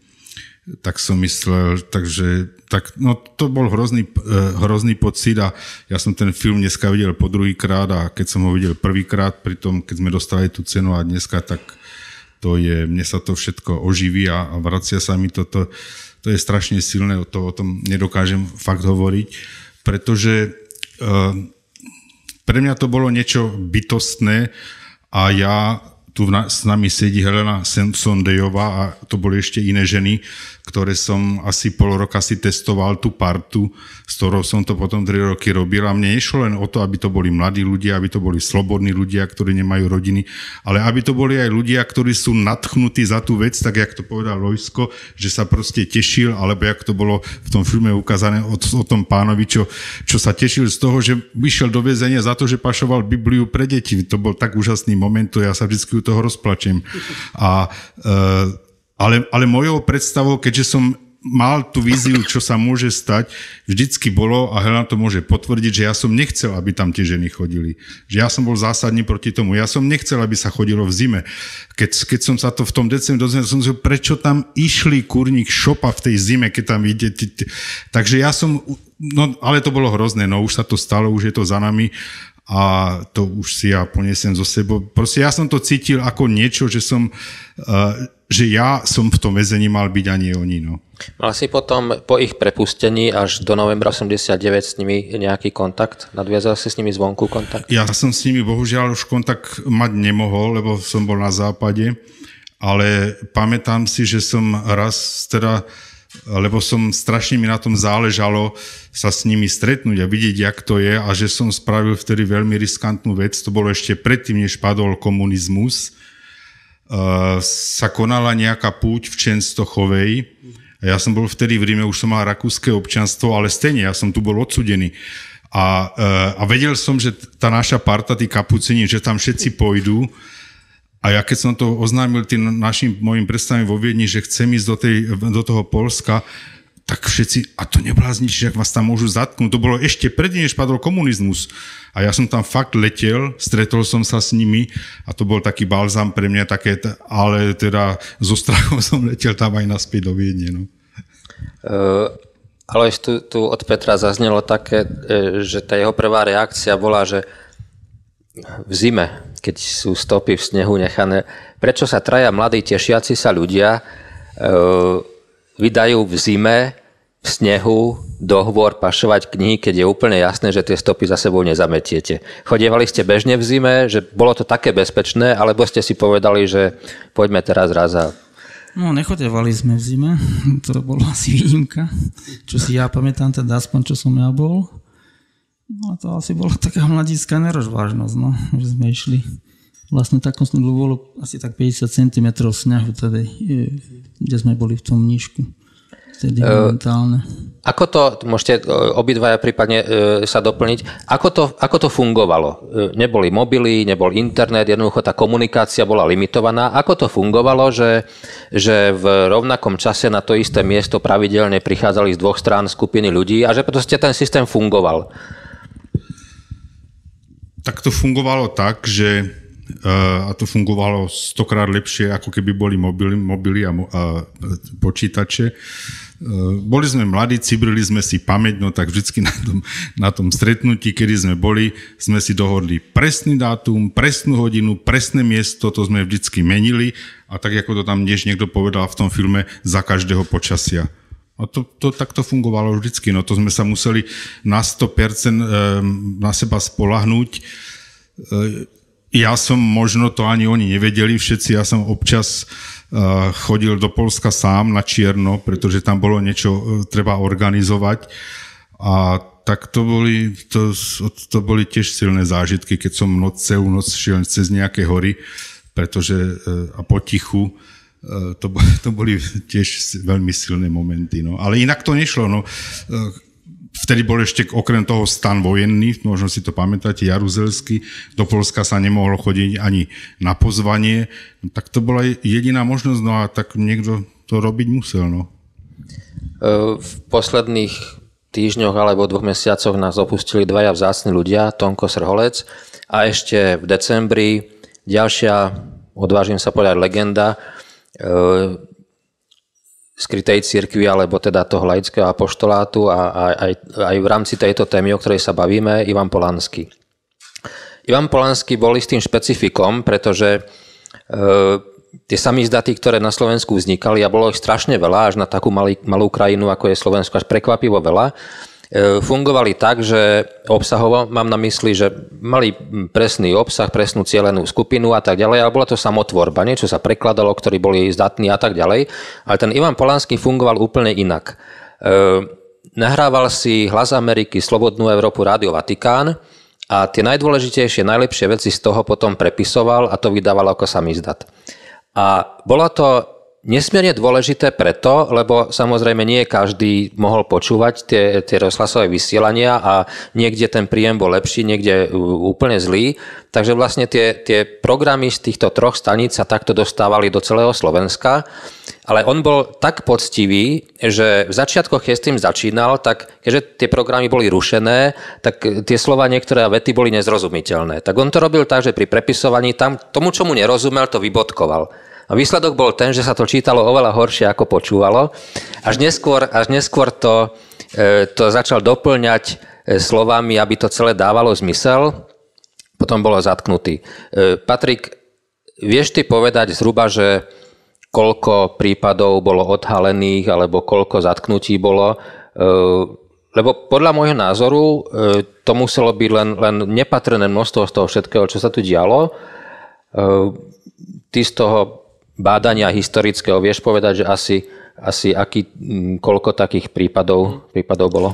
tak som myslel, takže tak, no, to bol hrozný, e, hrozný pocit a ja som ten film dneska videl po druhýkrát a keď som ho videl prvýkrát, pri tom, keď sme dostali tú cenu a dneska, tak to je, mne sa to všetko oživí a, a vracia sa mi to, to, je strašne silné, to o tom nedokážem fakt hovoriť, pretože uh, pre mňa to bolo niečo bytostné a ja tu na, s nami sedí Helena Sondejová a to boli ešte iné ženy, ktoré som asi pol roka si testoval tú partu, s ktorou som to potom 3 roky robil a mne nešlo len o to, aby to boli mladí ľudia, aby to boli slobodní ľudia, ktorí nemajú rodiny, ale aby to boli aj ľudia, ktorí sú natchnutí za tú vec, tak jak to povedal Lojsko, že sa proste tešil, alebo jak to bolo v tom filme ukázané o, o tom pánovi, čo, čo sa tešil z toho, že vyšiel do väzenia za to, že pašoval Bibliu pre deti. To bol tak úžasný moment, to ja sa vždy u toho rozplačem. A, e, ale, ale mojou predstavou, keďže som mal tú víziu, čo sa môže stať, vždycky bolo, a Helena to môže potvrdiť, že ja som nechcel, aby tam tie ženy chodili. Že ja som bol zásadný proti tomu. Ja som nechcel, aby sa chodilo v zime. Keď, keď som sa to v tom decembri dozvedel, som si prečo tam išli kurník šopa v tej zime, keď tam ide. Takže ja som, no ale to bolo hrozné, no už sa to stalo, už je to za nami a to už si ja ponesem zo sebou. Proste ja som to cítil ako niečo, že som, uh, že ja som v tom väzení mal byť a nie oni. No. Mal si potom po ich prepustení až do novembra 89 s nimi nejaký kontakt? Nadviazal si s nimi zvonku kontakt? Ja som s nimi bohužiaľ už kontakt mať nemohol, lebo som bol na západe, ale pamätám si, že som raz teda lebo som strašne mi na tom záležalo sa s nimi stretnúť a vidieť, jak to je a že som spravil vtedy veľmi riskantnú vec, to bolo ešte predtým, než padol komunizmus, uh, sa konala nejaká púť v Čenstochovej. A ja som bol vtedy v Ríme, už som mal rakúske občanstvo, ale stejne, ja som tu bol odsudený. A, uh, a vedel som, že tá naša parta, tí kapucini, že tam všetci pôjdu a ja keď som to oznámil tým našim mojim predstavím vo Viedni, že chcem ísť do, tej, do toho Polska, tak všetci, a to neblázniči, že vás tam môžu zatknúť. To bolo ešte predtým, než padol komunizmus. A ja som tam fakt letel, stretol som sa s nimi a to bol taký balzám pre mňa, také, ale teda zo strachom *laughs* som letel tam aj naspäť do Viedne. No. Uh, Ale tu, tu od Petra zaznelo také, e, že tá jeho prvá reakcia bola, že v zime, keď sú stopy v snehu nechané, prečo sa traja mladí tešiaci sa ľudia e, vydajú v zime v snehu dohovor pašovať knihy, keď je úplne jasné, že tie stopy za sebou nezametiete. Chodievali ste bežne v zime, že bolo to také bezpečné, alebo ste si povedali, že poďme teraz raz a No, nechodevali sme v zime, *laughs* to bolo asi výnimka, čo si ja pamätám, teda aspoň čo som ja bol. No to asi bola *laughs* taká mladická nerozvážnosť, no, že sme išli. Vlastne takom snehu bolo asi tak 50 cm snehu, tedy, kde sme boli v tom nížku. Tedy momentálne. Ako to, môžete obidvaja prípadne sa doplniť, ako to, ako to fungovalo? Neboli mobily, nebol internet, jednoducho tá komunikácia bola limitovaná. Ako to fungovalo, že, že v rovnakom čase na to isté miesto pravidelne prichádzali z dvoch strán skupiny ľudí a že proste ten systém fungoval? Tak to fungovalo tak, že a to fungovalo stokrát lepšie, ako keby boli mobily, mobily a, a počítače. Boli sme mladí, cibrili sme si pamäť, no tak vždycky *laughs* na tom, na tom stretnutí, kedy sme boli, sme si dohodli presný dátum, presnú hodinu, presné miesto, to sme vždycky menili a tak, ako to tam tiež niekto povedal v tom filme, za každého počasia. A to, to takto fungovalo vždycky, no to sme sa museli na 100% na seba spolahnúť. Ja som, možno to ani oni nevedeli všetci, ja som občas chodil do Polska sám na čierno, pretože tam bolo niečo treba organizovať. A tak to boli, to, to boli tiež silné zážitky, keď som noc, celú noc šiel cez nejaké hory, pretože a potichu, to, *laughs* to boli tiež veľmi silné momenty. No. Ale inak to nešlo. No vtedy bol ešte okrem toho stan vojenný, možno si to pamätáte, Jaruzelský, do Polska sa nemohlo chodiť ani na pozvanie, tak to bola jediná možnosť, no a tak niekto to robiť musel. No. E, v posledných týždňoch alebo dvoch mesiacoch nás opustili dvaja vzácni ľudia, Tonko Srholec a ešte v decembri ďalšia, odvážim sa povedať, legenda, skrytej cirkvi alebo teda toho laického apoštolátu a, a aj, aj v rámci tejto témy, o ktorej sa bavíme, Ivan Polanský. Ivan Polanský bol tým špecifikom, pretože e, tie samizdaty, ktoré na Slovensku vznikali, a bolo ich strašne veľa, až na takú malý, malú krajinu, ako je Slovensko, až prekvapivo veľa, fungovali tak, že obsahovo mám na mysli, že mali presný obsah, presnú cieľenú skupinu a tak ďalej, ale bola to samotvorba, niečo sa prekladalo, ktorí boli zdatní a tak ďalej. Ale ten Ivan Polanský fungoval úplne inak. E, nahrával si Hlas Ameriky, Slobodnú Európu, Rádio Vatikán a tie najdôležitejšie, najlepšie veci z toho potom prepisoval a to vydával ako samizdat. A bola to Nesmierne dôležité preto, lebo samozrejme nie každý mohol počúvať tie, tie rozhlasové vysielania a niekde ten príjem bol lepší, niekde úplne zlý. Takže vlastne tie, tie programy z týchto troch staníc sa takto dostávali do celého Slovenska. Ale on bol tak poctivý, že v začiatkoch, keď s tým začínal, tak keďže tie programy boli rušené, tak tie slova niektoré vety boli nezrozumiteľné. Tak on to robil tak, že pri prepisovaní tam tomu, čomu nerozumel, to vybodkoval. A výsledok bol ten, že sa to čítalo oveľa horšie, ako počúvalo. Až neskôr, až neskôr to, e, to začal doplňať e, slovami, aby to celé dávalo zmysel. Potom bolo zatknutý. E, Patrik, vieš ty povedať zhruba, že koľko prípadov bolo odhalených alebo koľko zatknutí bolo? Lebo podľa môjho názoru to muselo byť len, len nepatrné množstvo z toho všetkého, čo sa tu dialo. Ty z toho bádania historického, vieš povedať, že asi, asi aký, koľko takých prípadov, prípadov bolo?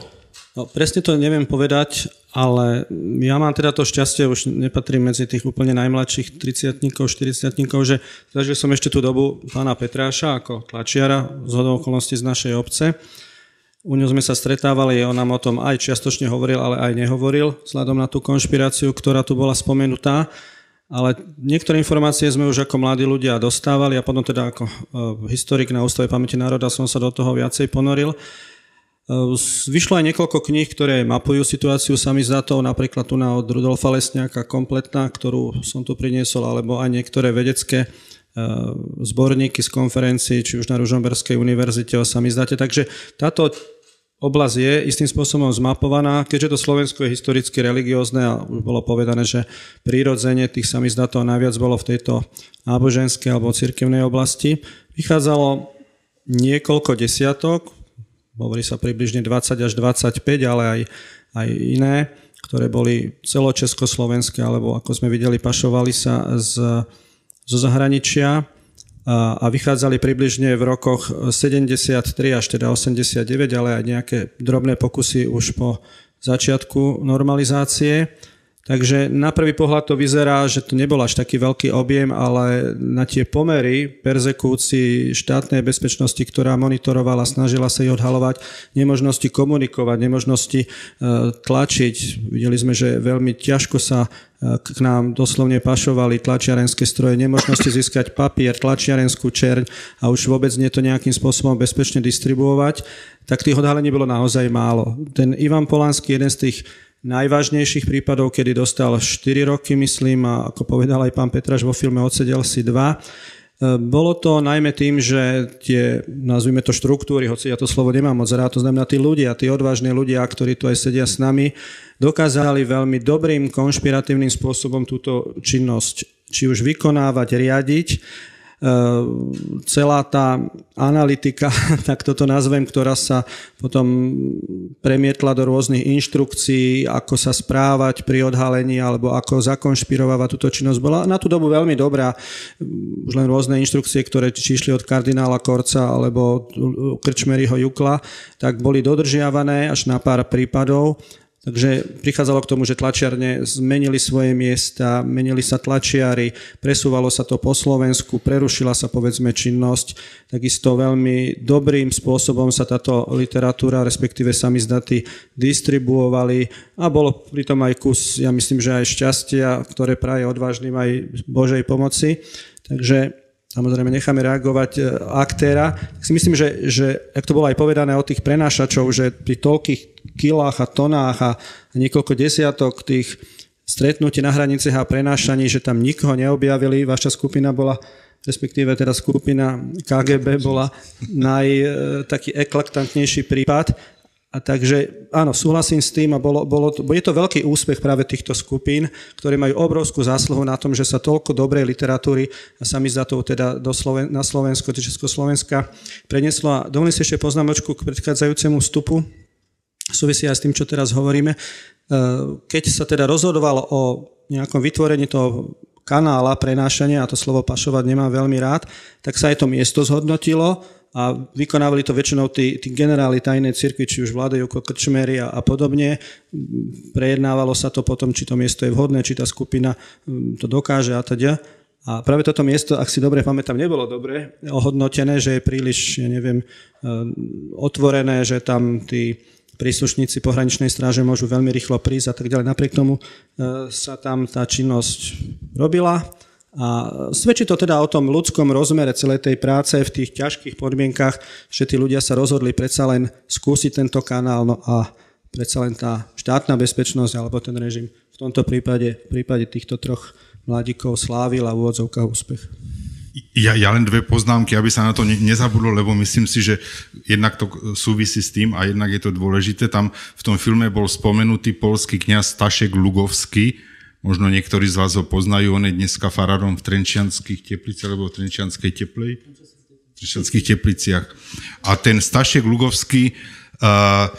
No, presne to neviem povedať, ale ja mám teda to šťastie, už nepatrím medzi tých úplne najmladších 30 40 že zažil som ešte tú dobu pána Petráša ako tlačiara z okolností z našej obce. U ňom sme sa stretávali, on nám o tom aj čiastočne hovoril, ale aj nehovoril, vzhľadom na tú konšpiráciu, ktorá tu bola spomenutá. Ale niektoré informácie sme už ako mladí ľudia dostávali a potom teda ako e, historik na Ústave pamäti národa som sa do toho viacej ponoril. E, vyšlo aj niekoľko kníh, ktoré mapujú situáciu samizdatov, napríklad tu na od Rudolfa Lesňáka kompletná, ktorú som tu priniesol, alebo aj niektoré vedecké e, zborníky z konferencií, či už na Ružomberskej univerzite o samizdate. Takže táto oblasť je istým spôsobom zmapovaná, keďže to Slovensko je historicky religiózne a už bolo povedané, že prírodzene tých samizdatov najviac bolo v tejto náboženskej alebo cirkevnej oblasti. Vychádzalo niekoľko desiatok, hovorí sa približne 20 až 25, ale aj, aj iné, ktoré boli celočeskoslovenské, alebo ako sme videli, pašovali sa z, zo zahraničia a vychádzali približne v rokoch 73 až teda 89, ale aj nejaké drobné pokusy už po začiatku normalizácie. Takže na prvý pohľad to vyzerá, že to nebol až taký veľký objem, ale na tie pomery perzekúcii štátnej bezpečnosti, ktorá monitorovala, snažila sa ich odhalovať, nemožnosti komunikovať, nemožnosti e, tlačiť. Videli sme, že veľmi ťažko sa k nám doslovne pašovali tlačiarenské stroje, nemožnosti získať papier, tlačiarenskú čerň a už vôbec nie to nejakým spôsobom bezpečne distribuovať, tak tých odhalení bolo naozaj málo. Ten Ivan Polanský, jeden z tých najvážnejších prípadov, kedy dostal 4 roky, myslím, a ako povedal aj pán Petraš vo filme Odsedel si 2. E, bolo to najmä tým, že tie, nazvime to štruktúry, hoci ja to slovo nemám moc rád, to znamená tí ľudia, tí odvážni ľudia, ktorí tu aj sedia s nami, dokázali veľmi dobrým konšpiratívnym spôsobom túto činnosť či už vykonávať, riadiť celá tá analytika, *laughs* tak toto nazvem, ktorá sa potom premietla do rôznych inštrukcií, ako sa správať pri odhalení alebo ako zakonšpirovávať túto činnosť, bola na tú dobu veľmi dobrá. Už len rôzne inštrukcie, ktoré či išli od kardinála Korca alebo Krčmeryho Jukla, tak boli dodržiavané až na pár prípadov Takže prichádzalo k tomu, že tlačiarne zmenili svoje miesta, menili sa tlačiari, presúvalo sa to po Slovensku, prerušila sa povedzme činnosť. Takisto veľmi dobrým spôsobom sa táto literatúra, respektíve samizdaty distribuovali a bolo pritom aj kus, ja myslím, že aj šťastia, ktoré praje odvážnym aj Božej pomoci. Takže samozrejme necháme reagovať e, aktéra, tak si myslím, že, že ak to bolo aj povedané o tých prenášačov, že pri toľkých kilách a tonách a niekoľko desiatok tých stretnutí na hraniciach a prenášaní, že tam nikoho neobjavili, vaša skupina bola respektíve teda skupina KGB bola naj, e, taký eklaktantnejší prípad a takže áno, súhlasím s tým a bolo, bolo to, je to veľký úspech práve týchto skupín, ktoré majú obrovskú zásluhu na tom, že sa toľko dobrej literatúry a sami za to teda do Sloven- na Slovensko, do Československa preneslo. A dovolím si ešte poznámočku k predchádzajúcemu vstupu, súvisí aj s tým, čo teraz hovoríme. E, keď sa teda rozhodovalo o nejakom vytvorení toho kanála prenášania, a to slovo pašovať nemám veľmi rád, tak sa aj to miesto zhodnotilo a vykonávali to väčšinou tí, tí generáli tajnej cirkvi, či už vládajú ako krčmery a, a podobne. Prejednávalo sa to potom, či to miesto je vhodné, či tá skupina mm, to dokáže a teda. A práve toto miesto, ak si dobre pamätám, nebolo dobre ohodnotené, že je príliš, ja neviem, e, otvorené, že tam tí príslušníci pohraničnej stráže môžu veľmi rýchlo prísť a tak ďalej. Napriek tomu e, sa tam tá činnosť robila a svedčí to teda o tom ľudskom rozmere celej tej práce v tých ťažkých podmienkach, že tí ľudia sa rozhodli predsa len skúsiť tento kanál no a predsa len tá štátna bezpečnosť alebo ten režim v tomto prípade, v prípade týchto troch mladíkov slávil a úvodzovkách úspech. Ja, ja len dve poznámky, aby sa na to ne, nezabudlo, lebo myslím si, že jednak to súvisí s tým a jednak je to dôležité. Tam v tom filme bol spomenutý polský kňaz Stašek Lugovský, Možno niektorí z vás ho poznajú, on je dneska farárom v Trenčianských tepliciach, alebo v Trenčianskej teplej, v Trenčianských tepliciach. A ten Stašek Lugovský uh,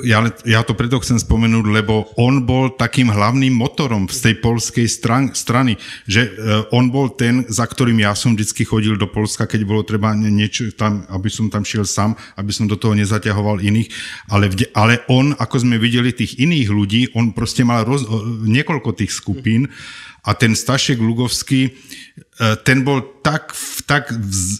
ja, ja to preto chcem spomenúť, lebo on bol takým hlavným motorom z tej polskej stran, strany, že uh, on bol ten, za ktorým ja som vždycky chodil do Polska, keď bolo treba niečo tam, aby som tam šiel sám, aby som do toho nezaťahoval iných, ale, ale on, ako sme videli tých iných ľudí, on proste mal roz, niekoľko tých skupín a ten Stašek Lugovský, E, ten bol tak, tak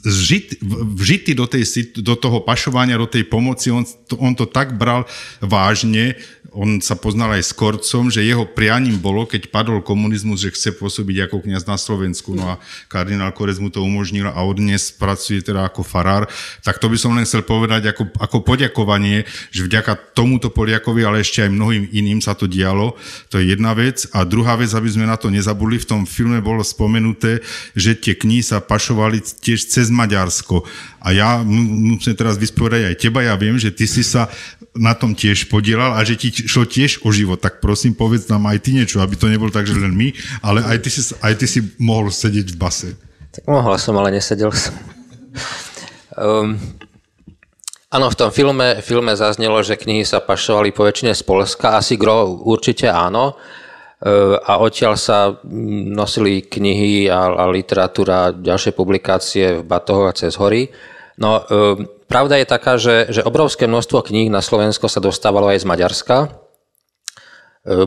vžit, vžitý do, tej, do toho pašovania, do tej pomoci, on, on to tak bral vážne, on sa poznal aj s Korcom, že jeho prianím bolo, keď padol komunizmus, že chce pôsobiť ako kniaz na Slovensku. No a kardinál Korec mu to umožnil a od dnes pracuje teda ako farár. Tak to by som len chcel povedať ako, ako poďakovanie, že vďaka tomuto Poliakovi, ale ešte aj mnohým iným sa to dialo. To je jedna vec. A druhá vec, aby sme na to nezabudli, v tom filme bolo spomenuté, že tie knihy sa pašovali tiež cez Maďarsko. A ja musím teraz vyspovedať aj teba, ja viem, že ty si sa na tom tiež podielal a že ti šlo tiež o život, tak prosím povedz nám aj ty niečo, aby to nebolo tak, že len my, ale aj ty si, aj ty si mohol sedieť v base. Tak mohol som, ale nesedel som. um, Áno, v tom filme, filme zaznelo, že knihy sa pašovali po väčšine z Polska, asi gro určite áno. E, a odtiaľ sa nosili knihy a, a literatúra, ďalšie publikácie v Batohu a cez hory. No, e, pravda je taká, že, že obrovské množstvo kníh na Slovensko sa dostávalo aj z Maďarska. E,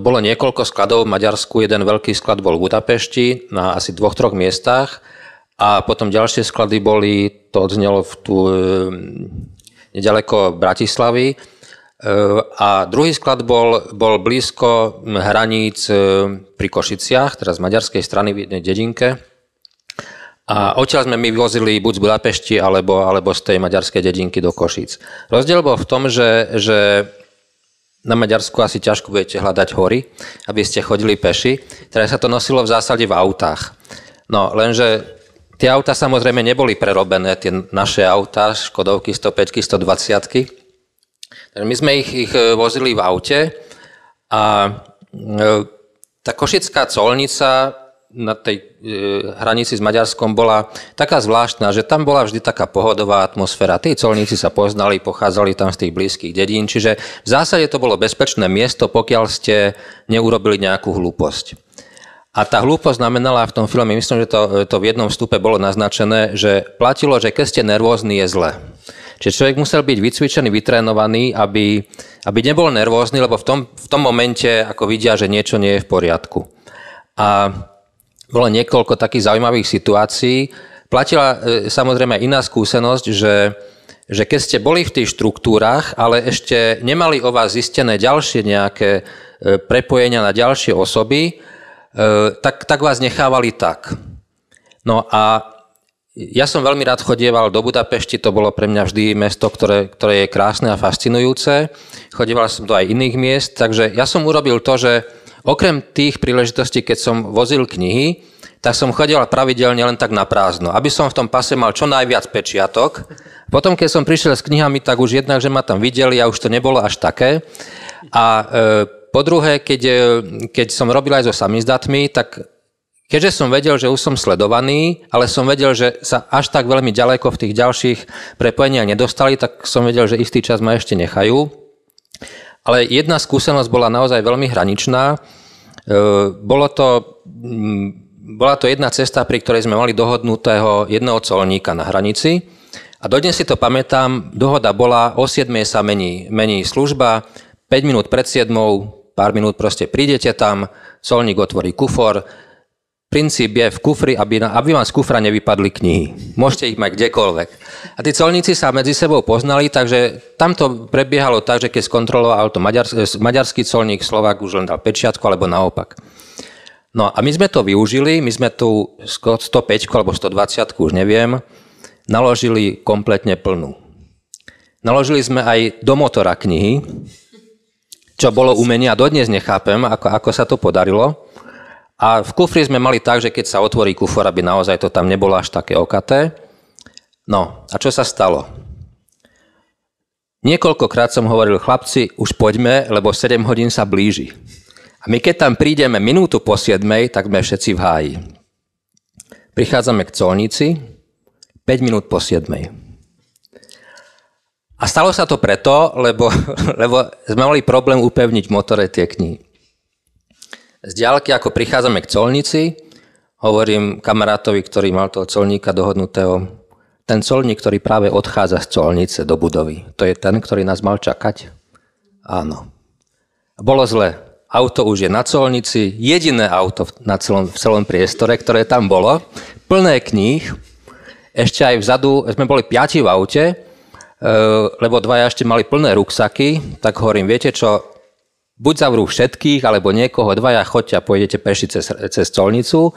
bolo niekoľko skladov v Maďarsku, jeden veľký sklad bol v Budapešti na asi dvoch, troch miestach a potom ďalšie sklady boli, to odznelo v tú nedaleko Bratislavy. E, a druhý sklad bol, bol blízko hraníc e, pri Košiciach, teraz z maďarskej strany v jednej dedinke. A odtiaľ sme my vyvozili buď z Budapešti, alebo, alebo z tej maďarskej dedinky do Košic. Rozdiel bol v tom, že, že na Maďarsku asi ťažko budete hľadať hory, aby ste chodili peši. Teraz sa to nosilo v zásade v autách. No, lenže Tie auta samozrejme neboli prerobené, tie naše auta, Škodovky 105, 120. My sme ich, ich e, vozili v aute a e, tá košická colnica na tej e, hranici s Maďarskom bola taká zvláštna, že tam bola vždy taká pohodová atmosféra. Tí colníci sa poznali, pochádzali tam z tých blízkych dedín, čiže v zásade to bolo bezpečné miesto, pokiaľ ste neurobili nejakú hlúposť. A tá hlúposť znamenala v tom filme, myslím, že to, to v jednom vstupe bolo naznačené, že platilo, že keď ste nervózni, je zle. Čiže človek musel byť vycvičený, vytrénovaný, aby, aby nebol nervózny, lebo v tom, v tom momente ako vidia, že niečo nie je v poriadku. A bolo niekoľko takých zaujímavých situácií. Platila e, samozrejme iná skúsenosť, že, že keď ste boli v tých štruktúrach, ale ešte nemali o vás zistené ďalšie nejaké e, prepojenia na ďalšie osoby, E, tak, tak vás nechávali tak. No a ja som veľmi rád chodieval do Budapešti, to bolo pre mňa vždy mesto, ktoré, ktoré je krásne a fascinujúce. Chodieval som do aj iných miest, takže ja som urobil to, že okrem tých príležitostí, keď som vozil knihy, tak som chodil pravidelne len tak na prázdno, aby som v tom pase mal čo najviac pečiatok. Potom, keď som prišiel s knihami, tak už jednak, že ma tam videli a už to nebolo až také. A e, po druhé, keď, e, keď som robil aj so samizdatmi, tak keďže som vedel, že už som sledovaný, ale som vedel, že sa až tak veľmi ďaleko v tých ďalších prepojeniach nedostali, tak som vedel, že istý čas ma ešte nechajú. Ale jedna skúsenosť bola naozaj veľmi hraničná. E, bolo to, bola to jedna cesta, pri ktorej sme mali dohodnutého jedného colníka na hranici. A dodnes si to pamätám, dohoda bola, o 7 sa mení, mení služba, 5 minút pred 7 pár minút proste prídete tam, solník otvorí kufor, princíp je v kufri, aby, aby vám z kufra nevypadli knihy. Môžete ich mať kdekoľvek. A tí colníci sa medzi sebou poznali, takže tam to prebiehalo tak, že keď skontroloval to maďar, maďarský colník, Slovák už len dal pečiatku, alebo naopak. No a my sme to využili, my sme tu 105 alebo 120, už neviem, naložili kompletne plnú. Naložili sme aj do motora knihy, čo bolo umenie a dodnes nechápem, ako, ako sa to podarilo. A v kufri sme mali tak, že keď sa otvorí kufor, aby naozaj to tam nebolo až také okaté. No, a čo sa stalo? Niekoľkokrát som hovoril, chlapci, už poďme, lebo 7 hodín sa blíži. A my keď tam prídeme minútu po 7, tak sme všetci v háji. Prichádzame k colnici, 5 minút po 7. A stalo sa to preto, lebo, *laughs* lebo sme mali problém upevniť v motore tie knihy. Z ďalky, ako prichádzame k colnici, hovorím kamarátovi, ktorý mal toho colníka dohodnutého, ten colník, ktorý práve odchádza z colnice do budovy, to je ten, ktorý nás mal čakať? Áno. Bolo zle. Auto už je na colnici, jediné auto na celom, v celom priestore, ktoré tam bolo, plné kníh. Ešte aj vzadu, sme boli piati v aute, Eh, lebo dvaja ešte mali plné ruksaky, tak hovorím, viete čo, buď zavrú všetkých, alebo niekoho dvaja choďte a pôjdete peši cez, cez colnicu,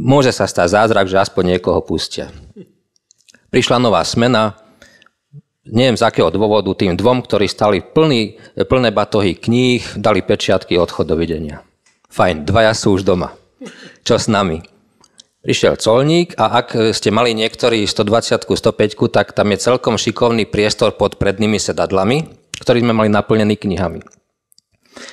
môže sa stať zázrak, že aspoň niekoho pustia. Prišla nová smena, neviem z akého dôvodu, tým dvom, ktorí stali plný, plné batohy kníh, dali pečiatky odchod do videnia. Fajn, dvaja sú už doma. Čo s nami? Prišiel colník a ak ste mali niektorí 120 105 tak tam je celkom šikovný priestor pod prednými sedadlami, ktorý sme mali naplnený knihami.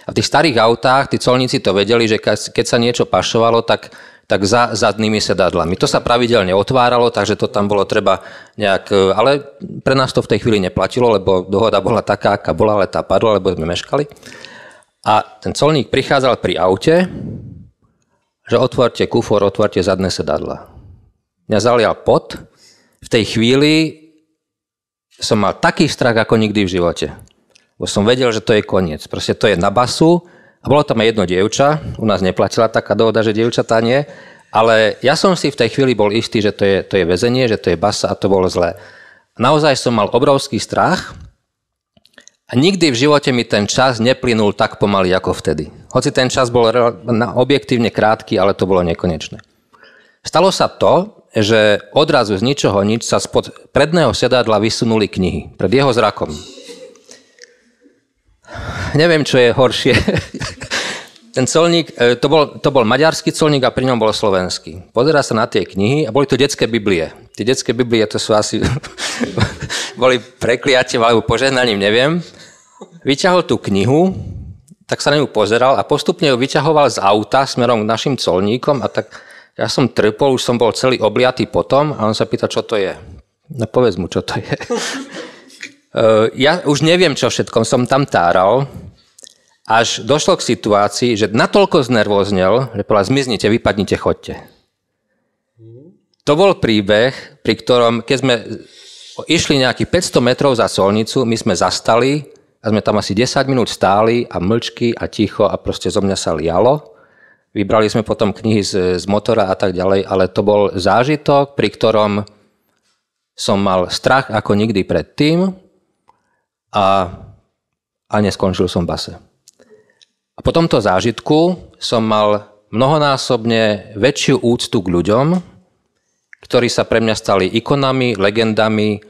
A v tých starých autách tí colníci to vedeli, že keď sa niečo pašovalo, tak, tak za zadnými sedadlami. To sa pravidelne otváralo, takže to tam bolo treba nejak... E, ale pre nás to v tej chvíli neplatilo, lebo dohoda bola taká, aká bola, ale tá padla, lebo sme meškali. A ten colník prichádzal pri aute, že otvorte kufor, otvorte zadné sedadla. Mňa zalial pot. V tej chvíli som mal taký strach, ako nikdy v živote. Bo som vedel, že to je koniec. Proste to je na basu a bolo tam aj jedno dievča. U nás neplatila taká dohoda, že dievčatá nie. Ale ja som si v tej chvíli bol istý, že to je, to je väzenie, že to je basa a to bolo zlé. Naozaj som mal obrovský strach a nikdy v živote mi ten čas neplynul tak pomaly ako vtedy. Hoci ten čas bol objektívne krátky, ale to bolo nekonečné. Stalo sa to, že odrazu z ničoho nič sa spod predného sedadla vysunuli knihy pred jeho zrakom neviem, čo je horšie. *laughs* Ten colník, e, to bol, to bol maďarský colník a pri ňom bol slovenský. Pozerá sa na tie knihy a boli to detské Biblie. Tie detské Biblie to sú asi, *laughs* boli prekliatie alebo požehnaním, neviem. Vyťahol tú knihu, tak sa na ňu pozeral a postupne ju vyťahoval z auta smerom k našim colníkom a tak ja som trpol, už som bol celý obliatý potom a on sa pýta, čo to je. No povedz mu, čo to je. *laughs* Eh, ja už neviem, čo všetkom som tam táral, až došlo k situácii, že natoľko znervoznel, že povedal, zmiznite, vypadnite, chodte. To bol príbeh, pri ktorom, keď sme išli nejakých 500 metrov za solnicu, my sme zastali a sme tam asi 10 minút stáli a mlčky a ticho a proste zo mňa sa lialo. Vybrali sme potom knihy z, z motora a tak ďalej, ale to bol zážitok, pri ktorom som mal strach ako nikdy predtým a, a neskončil som v base. A po tomto zážitku som mal mnohonásobne väčšiu úctu k ľuďom, ktorí sa pre mňa stali ikonami, legendami,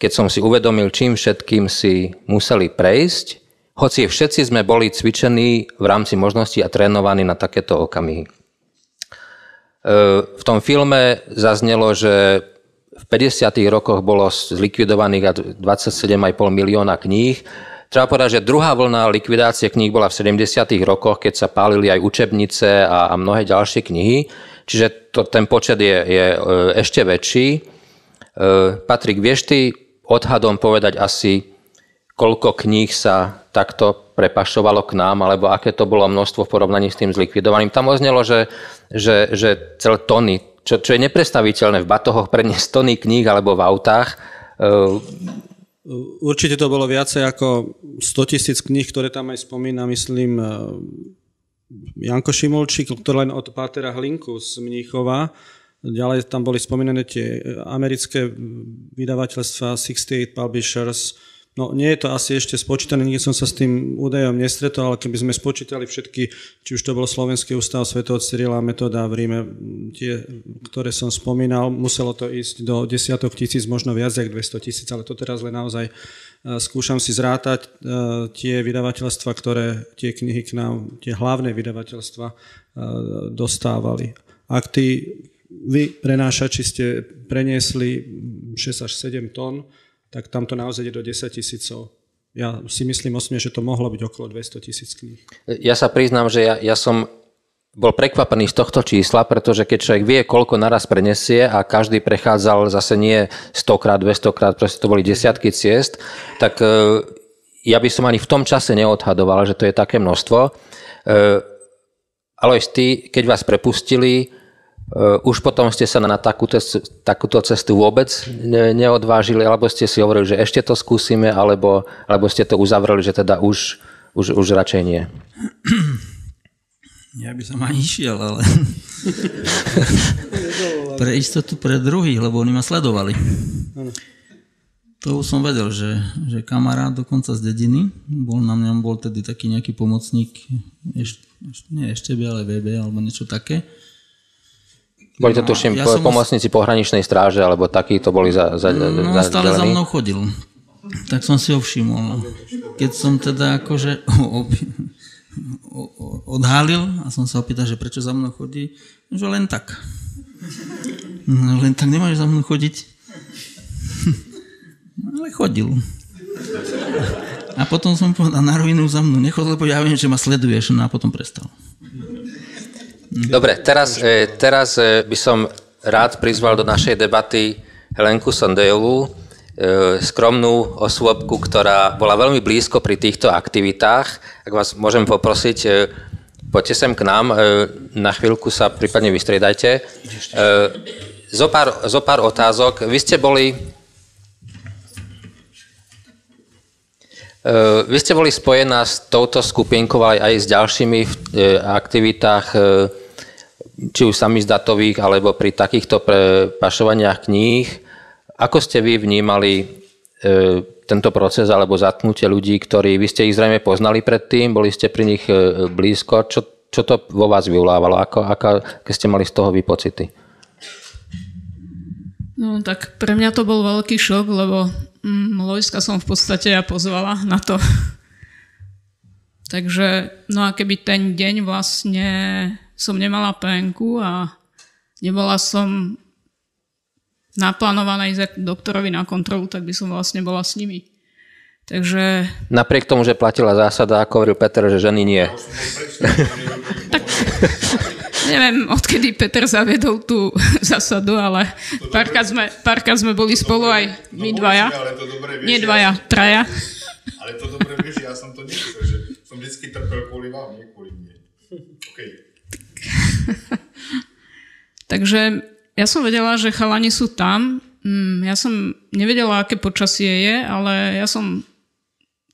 keď som si uvedomil, čím všetkým si museli prejsť, hoci všetci sme boli cvičení v rámci možností a trénovaní na takéto okamihy. E, v tom filme zaznelo, že v 50. rokoch bolo zlikvidovaných 27,5 milióna kníh. Treba povedať, že druhá vlna likvidácie kníh bola v 70. rokoch, keď sa pálili aj učebnice a, a mnohé ďalšie knihy. Čiže to, ten počet je, je e, ešte väčší. E, Patrik, vieš ty odhadom povedať asi, koľko kníh sa takto prepašovalo k nám, alebo aké to bolo množstvo v porovnaní s tým zlikvidovaným. Tam oznelo, že, že, že celé tony čo, čo je neprestaviteľné v batohoch preniesť tony kníh alebo v autách. Uh, Určite to bolo viacej ako 100 tisíc kníh, ktoré tam aj spomína, myslím, uh, Janko Šimulčík, ktorý len od Pátera Hlinku z Mníchova. Ďalej tam boli spomínané tie americké vydavateľstva 68 Publishers, No nie je to asi ešte spočítané, nikdy som sa s tým údajom nestretol, ale keby sme spočítali všetky, či už to bol Slovenský ústav Svetého Cyrila metóda v Ríme, tie, ktoré som spomínal, muselo to ísť do desiatok tisíc, možno viac ako 200 tisíc, ale to teraz len naozaj e, skúšam si zrátať e, tie vydavateľstva, ktoré tie knihy k nám, tie hlavné vydavateľstva e, dostávali. Ak tí vy prenášači ste preniesli 6 až 7 tón, tak tam to naozaj je do 10 tisícov. Ja si myslím osmie, že to mohlo byť okolo 200 tisíc kníh. Ja sa priznám, že ja, ja som bol prekvapený z tohto čísla, pretože keď človek vie, koľko naraz prenesie a každý prechádzal zase nie 100 krát, 200 krát, proste to boli desiatky ciest, tak e, ja by som ani v tom čase neodhadoval, že to je také množstvo. E, Alois, ty, keď vás prepustili, už potom ste sa na takúto, takúto cestu vôbec ne, neodvážili, alebo ste si hovorili, že ešte to skúsime, alebo, alebo ste to uzavreli, že teda už, už, už radšej nie? *clears throat* Ja by som ani išiel, ale *laughs* pre istotu pre druhých, lebo oni ma sledovali. To už som vedel, že, že kamarát dokonca z dediny, bol na mňa, bol tedy taký nejaký pomocník, ešte, nie ešte by, ale VB alebo niečo také boli to tuším ja pomocníci som... pohraničnej stráže, alebo takí to boli za, za, no, za stále za mnou chodil. Tak som si ho všimol. Keď som teda akože *laughs* odhalil a som sa opýtal, že prečo za mnou chodí, že len tak. No, len tak nemáš za mnou chodiť. *laughs* Ale chodil. A potom som povedal, na rovinu za mnou nechod, lebo ja viem, že ma sleduješ. No a potom prestal. Dobre, teraz, e, teraz e, by som rád prizval do našej debaty Helenku Sondejovú, e, skromnú osôbku, ktorá bola veľmi blízko pri týchto aktivitách. Ak vás môžem poprosiť, poďte sem k nám, na chvíľku sa prípadne vystriedajte. Zo pár, zo pár otázok. Vy ste boli Vy ste boli spojená s touto skupinkou aj, aj s ďalšími v aktivitách či už samizdatových, alebo pri takýchto pašovaniach kníh. Ako ste vy vnímali e, tento proces alebo zatknutie ľudí, ktorí, vy ste ich zrejme poznali predtým, boli ste pri nich e, blízko. Čo, čo to vo vás vyvolávalo? Ako, ako, keď ste mali z toho vypocity? No tak pre mňa to bol veľký šok, lebo mm, Lojska som v podstate ja pozvala na to. Takže, no a keby ten deň vlastne som nemala penku a nebola som naplánovaná ísť doktorovi na kontrolu, tak by som vlastne bola s nimi. Takže... Napriek tomu, že platila zásada, ako hovoril Peter, že ženy nie. tak, *laughs* neviem, odkedy Peter zaviedol tú *laughs* zásadu, ale párkrát sme, párkrát sme boli spolu aj my dvaja. Nie dvaja, traja. Ale to dobre vieš, ja som to nechcel, že som vždycky trpel kvôli vám, nie kvôli mne. Okay. *laughs* Takže ja som vedela, že chalani sú tam. Mm, ja som nevedela, aké počasie je, ale ja som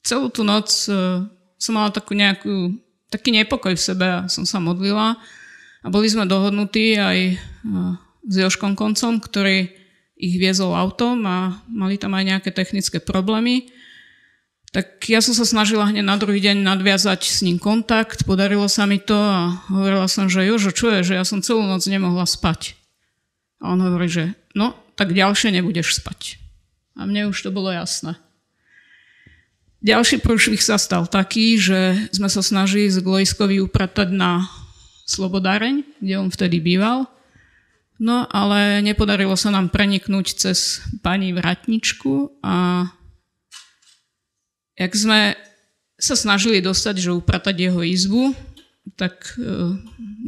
celú tú noc e, som mala takú nejakú, taký nepokoj v sebe a som sa modlila. A boli sme dohodnutí aj e, s Joškom Koncom, ktorý ich viezol autom a mali tam aj nejaké technické problémy. Tak ja som sa snažila hneď na druhý deň nadviazať s ním kontakt, podarilo sa mi to a hovorila som, že Jožo, čo je, že ja som celú noc nemohla spať. A on hovorí, že no, tak ďalšie nebudeš spať. A mne už to bolo jasné. Ďalší prúšvih sa stal taký, že sme sa snažili z Glojskovi upratať na Slobodáreň, kde on vtedy býval. No ale nepodarilo sa nám preniknúť cez pani vratničku a Jak sme sa snažili dostať, že upratať jeho izbu, tak e,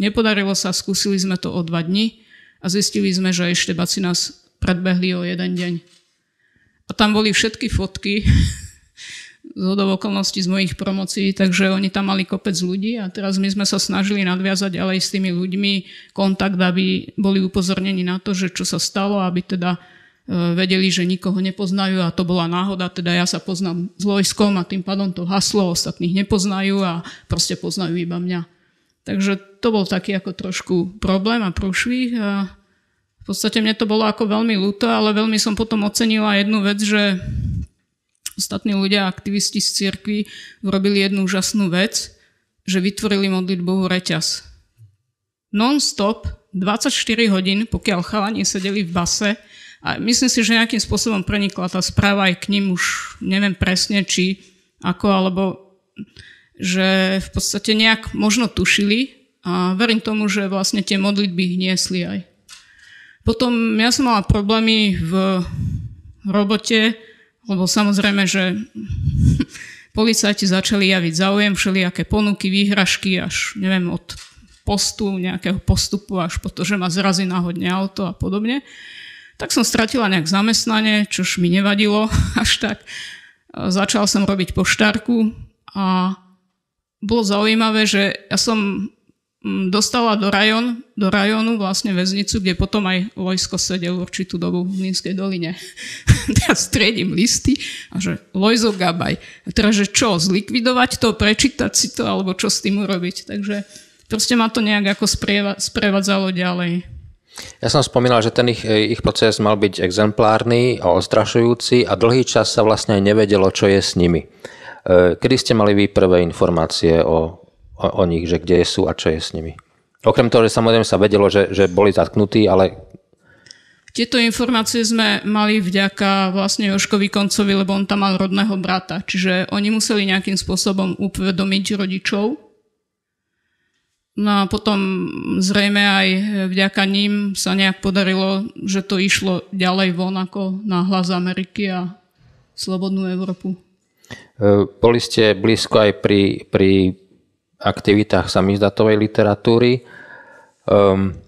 nepodarilo sa, skúsili sme to o dva dni a zistili sme, že ešte baci nás predbehli o jeden deň. A tam boli všetky fotky *laughs* z okolností z mojich promocií, takže oni tam mali kopec ľudí a teraz my sme sa snažili nadviazať ďalej s tými ľuďmi kontakt, aby boli upozornení na to, že čo sa stalo, aby teda E, vedeli, že nikoho nepoznajú a to bola náhoda, teda ja sa poznám s Lojskom a tým pádom to haslo ostatných nepoznajú a proste poznajú iba mňa. Takže to bol taký ako trošku problém a prúšvih a v podstate mne to bolo ako veľmi ľúto, ale veľmi som potom ocenila jednu vec, že ostatní ľudia, aktivisti z cirkvi urobili jednu úžasnú vec, že vytvorili modlitbovú reťaz. Non-stop, 24 hodín, pokiaľ chalani sedeli v base, a myslím si, že nejakým spôsobom prenikla tá správa aj k ním, už neviem presne, či ako, alebo že v podstate nejak možno tušili a verím tomu, že vlastne tie modlitby ich niesli aj. Potom ja som mala problémy v robote, lebo samozrejme, že *laughs* policajti začali javiť záujem, všelijaké ponuky, výhražky, až neviem, od postu, nejakého postupu, až po to, že ma zrazí náhodne auto a podobne. Tak som stratila nejak zamestnanie, čož mi nevadilo *laughs* až tak. Začal som robiť poštárku a bolo zaujímavé, že ja som dostala do, rajon, do rajonu vlastne väznicu, kde potom aj Lojsko sedel určitú dobu v Mlínskej doline. *laughs* ja striedím listy a že Lojzo Gabaj. A teraz, že čo, zlikvidovať to, prečítať si to, alebo čo s tým urobiť. Takže proste ma to nejak ako sprevádzalo ďalej. Ja som spomínal, že ten ich, ich proces mal byť exemplárny a ostrašujúci a dlhý čas sa vlastne nevedelo, čo je s nimi. E, kedy ste mali vy prvé informácie o, o, o nich, že kde sú a čo je s nimi? Okrem toho, že samozrejme sa vedelo, že, že boli zatknutí, ale... Tieto informácie sme mali vďaka vlastne Joškovi Koncovi, lebo on tam mal rodného brata. Čiže oni museli nejakým spôsobom uvedomiť rodičov, No a potom zrejme aj vďaka ním sa nejak podarilo, že to išlo ďalej von ako na hlas Ameriky a slobodnú Európu. Boli ste blízko aj pri, pri aktivitách samizdatovej literatúry. Um,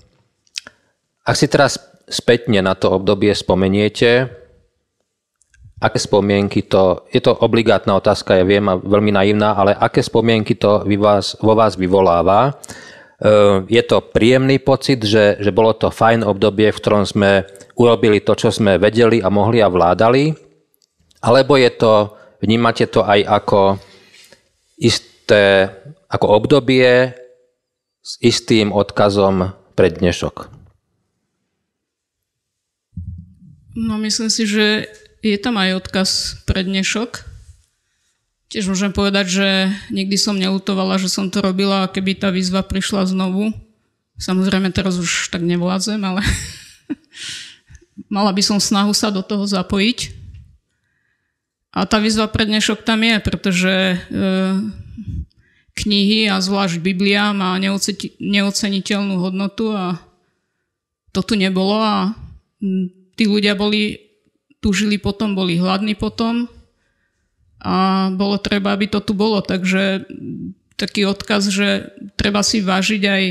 ak si teraz spätne na to obdobie spomeniete, aké spomienky to, je to obligátna otázka, ja viem, a veľmi naivná, ale aké spomienky to vy vás, vo vás vyvoláva? Ehm, je to príjemný pocit, že, že bolo to fajn obdobie, v ktorom sme urobili to, čo sme vedeli a mohli a vládali? Alebo je to, vnímate to aj ako isté, ako obdobie s istým odkazom pre dnešok? No myslím si, že je tam aj odkaz pre dnešok. Tiež môžem povedať, že nikdy som neutovala, že som to robila, keby tá výzva prišla znovu. Samozrejme teraz už tak nevládzem, ale *laughs* mala by som snahu sa do toho zapojiť. A tá výzva pre dnešok tam je, pretože e, knihy a zvlášť Biblia má neoceniteľnú hodnotu a to tu nebolo a tí ľudia boli tužili potom, boli hladní potom a bolo treba, aby to tu bolo. Takže taký odkaz, že treba si vážiť aj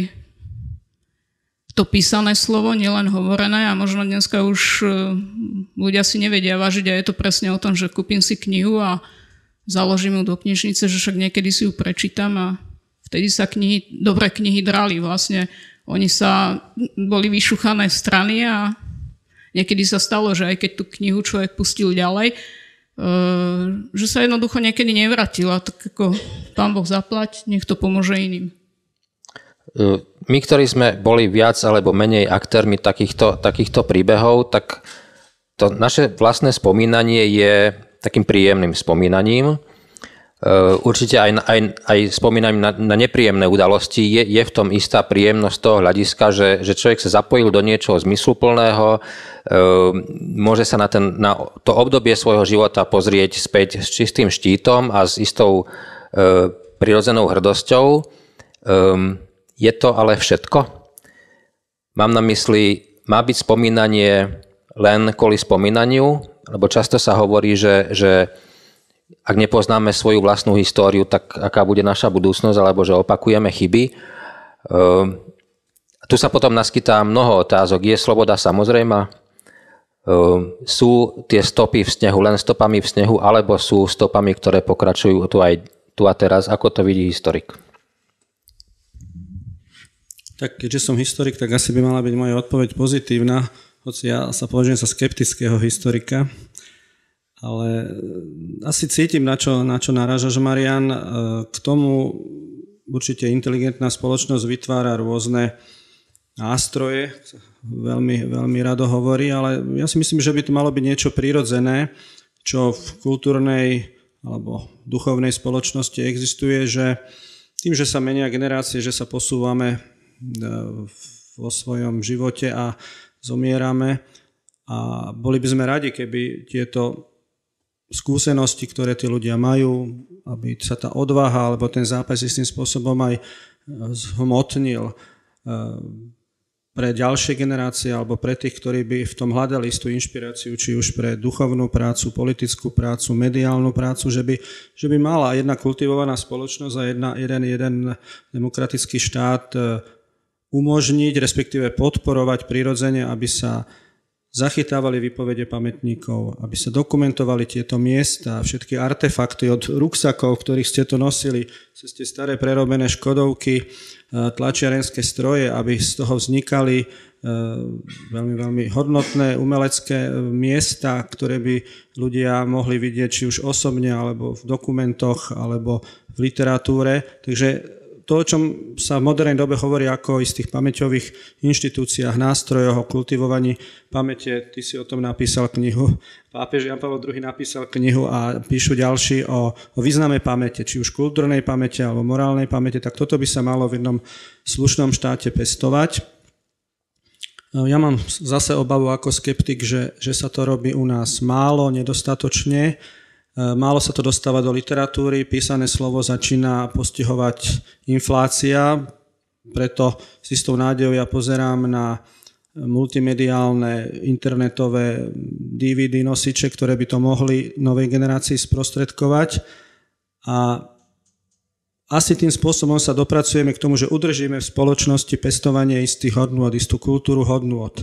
to písané slovo, nielen hovorené a možno dneska už e, ľudia si nevedia vážiť a je to presne o tom, že kúpim si knihu a založím ju do knižnice, že však niekedy si ju prečítam a vtedy sa knihy, dobré knihy drali vlastne. Oni sa, boli vyšuchané strany a Niekedy sa stalo, že aj keď tú knihu človek pustil ďalej, eh, že sa jednoducho niekedy nevratila. Tak ako pán Boh zaplať, nech to pomôže iným. Eh, my, ktorí sme boli viac alebo menej aktérmi takýchto, takýchto príbehov, tak to naše vlastné spomínanie je takým príjemným spomínaním. Eh, určite aj, aj, aj spomínam na, na nepríjemné udalosti, je, je v tom istá príjemnosť toho hľadiska, že, že človek sa zapojil do niečoho zmysluplného, eh, môže sa na, ten, na to obdobie svojho života pozrieť späť s čistým štítom a s istou e, prirodzenou hrdosťou. Um, je to ale všetko? Mám na mysli, má byť spomínanie len kvôli spomínaniu, lebo často sa hovorí, že, že ak nepoznáme svoju vlastnú históriu, tak aká bude naša budúcnosť, alebo že opakujeme chyby. Ehm, tu sa potom naskytá mnoho otázok. Je sloboda samozrejma? Ehm, sú tie stopy v snehu len stopami v snehu, alebo sú stopami, ktoré pokračujú tu aj tu a teraz? Ako to vidí historik? Tak keďže som historik, tak asi by mala byť moja odpoveď pozitívna, hoci ja sa považujem za skeptického historika ale e, asi cítim, na čo, na čo narážaš, Marian. E, k tomu určite inteligentná spoločnosť vytvára rôzne nástroje, veľmi, veľmi rado hovorí, ale ja si myslím, že by to malo byť niečo prirodzené, čo v kultúrnej alebo duchovnej spoločnosti existuje, že tým, že sa menia generácie, že sa posúvame e, vo svojom živote a zomierame. A boli by sme radi, keby tieto skúsenosti, ktoré tí ľudia majú, aby sa tá odvaha alebo ten zápas istým spôsobom aj e, zhmotnil e, pre ďalšie generácie alebo pre tých, ktorí by v tom hľadali istú inšpiráciu, či už pre duchovnú prácu, politickú prácu, mediálnu prácu, že by, že by mala jedna kultivovaná spoločnosť a jedna, jeden, jeden demokratický štát e, umožniť, respektíve podporovať prirodzene, aby sa zachytávali výpovede pamätníkov, aby sa dokumentovali tieto miesta, všetky artefakty od ruksakov, ktorých ste to nosili, cez tie staré prerobené škodovky, e, tlačiarenské stroje, aby z toho vznikali e, veľmi, veľmi hodnotné umelecké e, miesta, ktoré by ľudia mohli vidieť či už osobne, alebo v dokumentoch, alebo v literatúre. Takže to, o čom sa v modernej dobe hovorí ako o istých pamäťových inštitúciách, nástrojoch, o kultivovaní pamäte. Ty si o tom napísal knihu. Pápež Jan Pavel II napísal knihu a píšu ďalší o, o význame pamäte, či už kultúrnej pamäte alebo morálnej pamäte, tak toto by sa malo v jednom slušnom štáte pestovať. Ja mám zase obavu ako skeptik, že, že sa to robí u nás málo, nedostatočne málo sa to dostáva do literatúry, písané slovo začína postihovať inflácia, preto s istou nádejou ja pozerám na multimediálne, internetové DVD nosiče, ktoré by to mohli novej generácii sprostredkovať. A asi tým spôsobom sa dopracujeme k tomu, že udržíme v spoločnosti pestovanie istých hodnôt, istú kultúru hodnôt.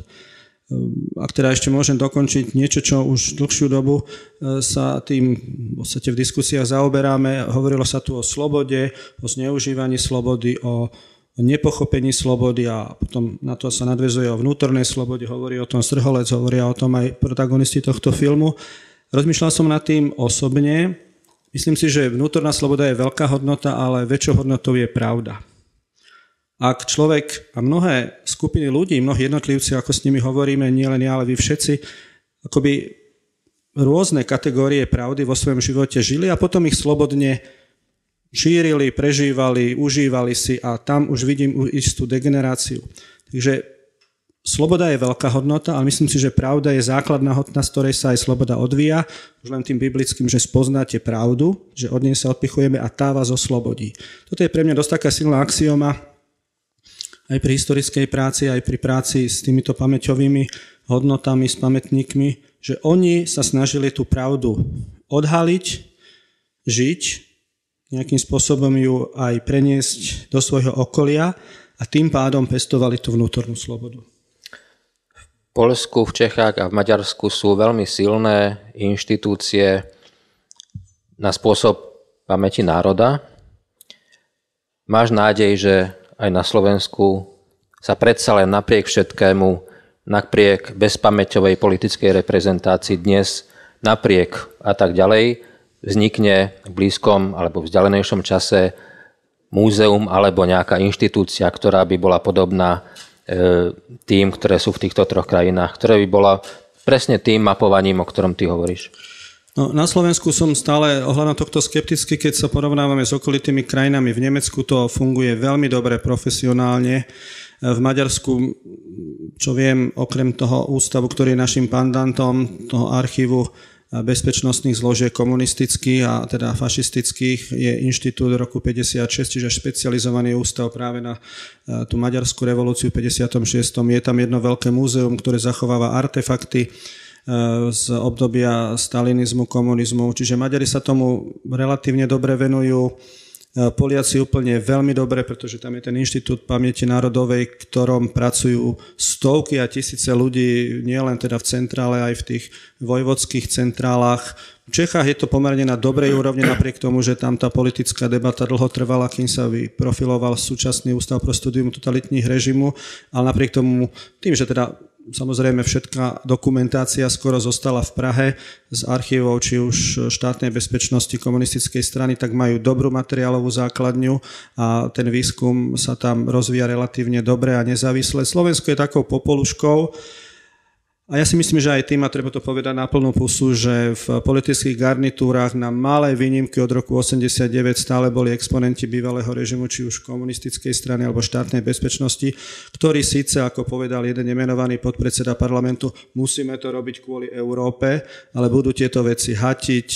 Ak teda ešte môžem dokončiť niečo, čo už dlhšiu dobu e, sa tým v podstate v diskusiách zaoberáme. Hovorilo sa tu o slobode, o zneužívaní slobody, o nepochopení slobody a potom na to sa nadvezuje o vnútornej slobode, hovorí o tom Strholec, hovoria o tom aj protagonisti tohto filmu. Rozmýšľal som nad tým osobne. Myslím si, že vnútorná sloboda je veľká hodnota, ale väčšou hodnotou je pravda. Ak človek a mnohé skupiny ľudí, mnohí jednotlivci, ako s nimi hovoríme, nielen ja, ale vy všetci, akoby rôzne kategórie pravdy vo svojom živote žili a potom ich slobodne šírili, prežívali, užívali si a tam už vidím istú degeneráciu. Takže sloboda je veľká hodnota, ale myslím si, že pravda je základná hodnota, z ktorej sa aj sloboda odvíja, už len tým biblickým, že spoznáte pravdu, že od nej sa odpichujeme a tá vás oslobodí. Toto je pre mňa dosť taká silná axioma, aj pri historickej práci, aj pri práci s týmito pamäťovými hodnotami, s pamätníkmi, že oni sa snažili tú pravdu odhaliť, žiť nejakým spôsobom ju aj preniesť do svojho okolia a tým pádom pestovali tú vnútornú slobodu. V Polsku, v Čechách a v Maďarsku sú veľmi silné inštitúcie na spôsob pamäti národa. Máš nádej, že aj na Slovensku sa predsa len napriek všetkému, napriek bezpamäťovej politickej reprezentácii dnes, napriek a tak ďalej, vznikne v blízkom alebo vzdialenejšom čase múzeum alebo nejaká inštitúcia, ktorá by bola podobná e, tým, ktoré sú v týchto troch krajinách, ktoré by bola presne tým mapovaním, o ktorom ty hovoríš. No, na Slovensku som stále ohľadom tohto skeptický, keď sa porovnávame s okolitými krajinami. V Nemecku to funguje veľmi dobre, profesionálne. V Maďarsku, čo viem, okrem toho ústavu, ktorý je našim pandantom, toho archívu bezpečnostných zložiek komunistických a teda fašistických je inštitút roku 56, čiže špecializovaný ústav práve na e, tú maďarskú revolúciu v 56. Je tam jedno veľké múzeum, ktoré zachováva artefakty z obdobia stalinizmu, komunizmu, čiže Maďari sa tomu relatívne dobre venujú. E, Poliaci úplne veľmi dobre, pretože tam je ten Inštitút pamäti národovej, ktorom pracujú stovky a tisíce ľudí, nielen teda v centrále, aj v tých vojvodských centrálach. V Čechách je to pomerne na dobrej úrovni, napriek tomu, že tam tá politická debata dlho trvala, kým sa vyprofiloval súčasný ústav pro studium totalitných režimu, ale napriek tomu, tým, že teda Samozrejme, všetká dokumentácia skoro zostala v Prahe z archívov, či už štátnej bezpečnosti komunistickej strany, tak majú dobrú materiálovú základňu a ten výskum sa tam rozvíja relatívne dobre a nezávisle. Slovensko je takou popoluškou, a ja si myslím, že aj tým, a treba to povedať na plnú pusu, že v politických garnitúrach na malé výnimky od roku 89 stále boli exponenti bývalého režimu, či už komunistickej strany alebo štátnej bezpečnosti, ktorí síce, ako povedal jeden nemenovaný podpredseda parlamentu, musíme to robiť kvôli Európe, ale budú tieto veci hatiť,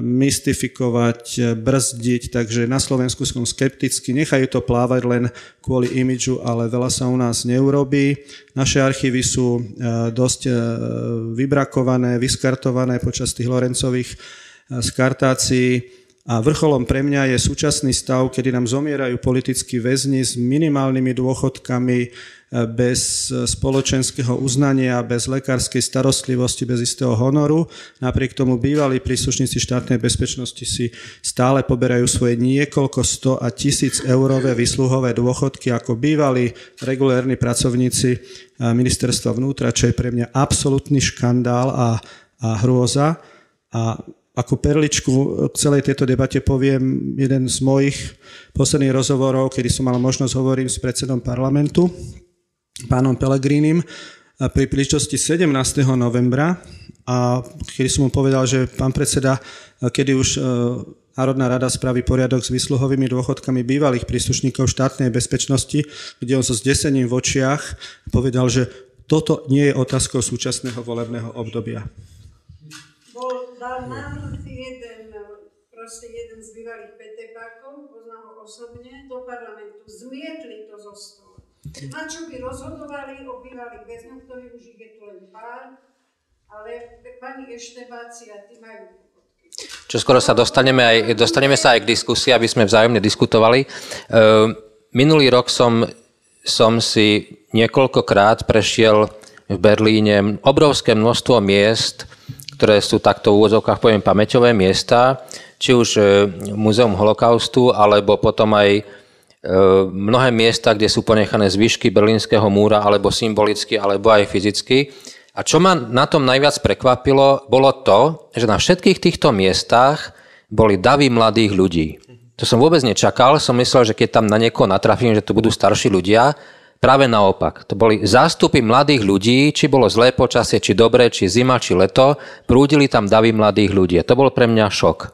mystifikovať, brzdiť, takže na Slovensku som skeptický, nechajú to plávať len kvôli imidžu, ale veľa sa u nás neurobí. Naše archívy sú e, dosť e, vybrakované, vyskartované počas tých Lorencových e, skartácií a vrcholom pre mňa je súčasný stav, kedy nám zomierajú politickí väzni s minimálnymi dôchodkami, bez spoločenského uznania, bez lekárskej starostlivosti, bez istého honoru. Napriek tomu bývalí príslušníci štátnej bezpečnosti si stále poberajú svoje niekoľko sto a tisíc eurové vysluhové dôchodky ako bývalí regulérni pracovníci ministerstva vnútra, čo je pre mňa absolútny škandál a, a hrôza. A ako perličku k celej tejto debate poviem jeden z mojich posledných rozhovorov, kedy som mal možnosť hovoriť s predsedom parlamentu, pánom Pelegrínim pri príležitosti 17. novembra a kedy som mu povedal, že pán predseda, kedy už e, Národná rada spraví poriadok s vysluhovými dôchodkami bývalých príslušníkov štátnej bezpečnosti, kde on so zdesením v očiach povedal, že toto nie je otázkou súčasného volebného obdobia. Bol, dal návrh jeden, proste jeden z bývalých petepákov, poznám ho osobne, do parlamentu. Zmietli to zo stola Na čo by rozhodovali o bývalých väzňoch, ktorí už je tu len pár, ale pani Eštebácia, tí majú čo skoro sa dostaneme, aj, dostaneme sa aj k diskusii, aby sme vzájomne diskutovali. E, minulý rok som, som si niekoľkokrát prešiel v Berlíne obrovské množstvo miest, ktoré sú takto v úvodzovkách, poviem, pamäťové miesta, či už e, Múzeum holokaustu, alebo potom aj mnohé miesta, kde sú ponechané zvyšky berlínskeho múra, alebo symbolicky, alebo aj fyzicky. A čo ma na tom najviac prekvapilo, bolo to, že na všetkých týchto miestach boli davy mladých ľudí. To som vôbec nečakal, som myslel, že keď tam na niekoho natrafím, že to budú starší ľudia. Práve naopak. To boli zástupy mladých ľudí, či bolo zlé počasie, či dobré, či zima, či leto, prúdili tam davy mladých ľudí. To bol pre mňa šok. E,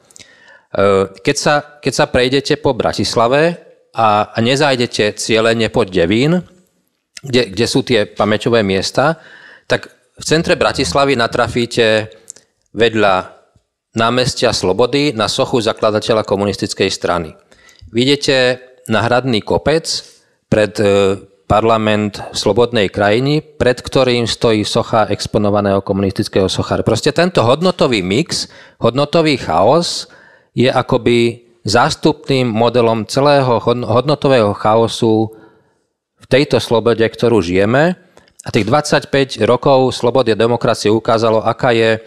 keď sa, keď sa prejdete po Bratislave a, a nezajdete cieľene pod Devín, kde, kde sú tie pamäťové miesta, tak v centre Bratislavy natrafíte vedľa námestia Slobody na sochu zakladateľa komunistickej strany. Vidíte nahradný kopec pred e, parlament slobodnej krajiny, pred ktorým stojí socha exponovaného komunistického sochára. Proste tento hodnotový mix, hodnotový chaos je akoby zástupným modelom celého hodnotového chaosu v tejto slobode, ktorú žijeme a tých 25 rokov slobody a demokracie ukázalo, aká je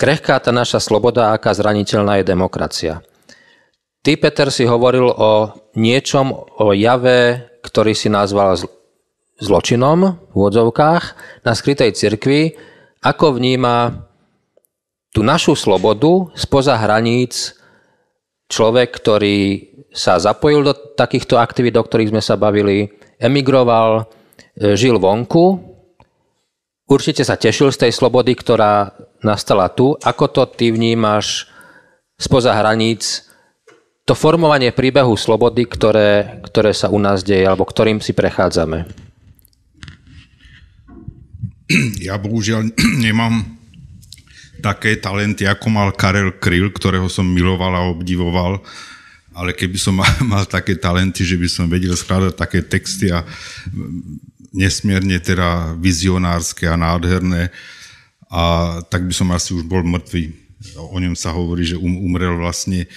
krehká tá naša sloboda a aká zraniteľná je demokracia. Ty, Peter, si hovoril o niečom, o jave, ktorý si nazval zločinom v úvodzovkách na skrytej cirkvi, ako vníma tú našu slobodu spoza hraníc človek, ktorý sa zapojil do takýchto aktivít, o ktorých sme sa bavili, emigroval, e, žil vonku Určite sa tešil z tej slobody, ktorá nastala tu. Ako to ty vnímaš spoza hraníc, to formovanie príbehu slobody, ktoré, ktoré sa u nás deje, alebo ktorým si prechádzame? *clears throat* Ja bohužiaľ *clears throat* nemám také talenty, ako mal Karel Kryl, ktorého som miloval a obdivoval, ale keby som *laughs* mal, mal také talenty, že by som vedel skladať také texty a nesmierne teda vizionárske a nádherné a tak by som asi už bol mŕtvý. O ňom sa hovorí, že um, umrel vlastne e,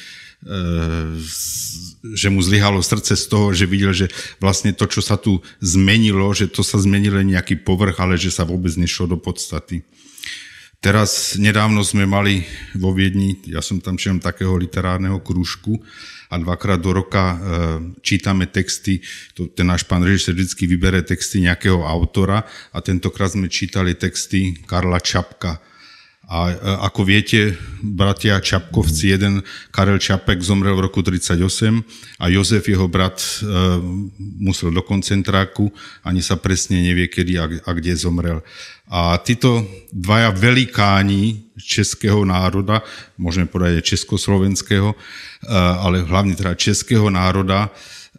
že mu zlyhalo srdce z toho, že videl, že vlastne to, čo sa tu zmenilo, že to sa zmenilo nejaký povrch, ale že sa vôbec nešlo do podstaty. Teraz nedávno sme mali vo Viedni, ja som tam členom takého literárneho krúžku a dvakrát do roka e, čítame texty, to, ten náš pán režisér vždy vybere texty nejakého autora a tentokrát sme čítali texty Karla Čapka. A e, ako viete, bratia Čapkovci, jeden Karel Čapek zomrel v roku 1938 a Jozef, jeho brat, e, musel do koncentráku, ani sa presne nevie, kedy a, a kde zomrel. A títo dvaja velikáni českého národa, môžeme povedať československého, eh, ale hlavne teda českého národa,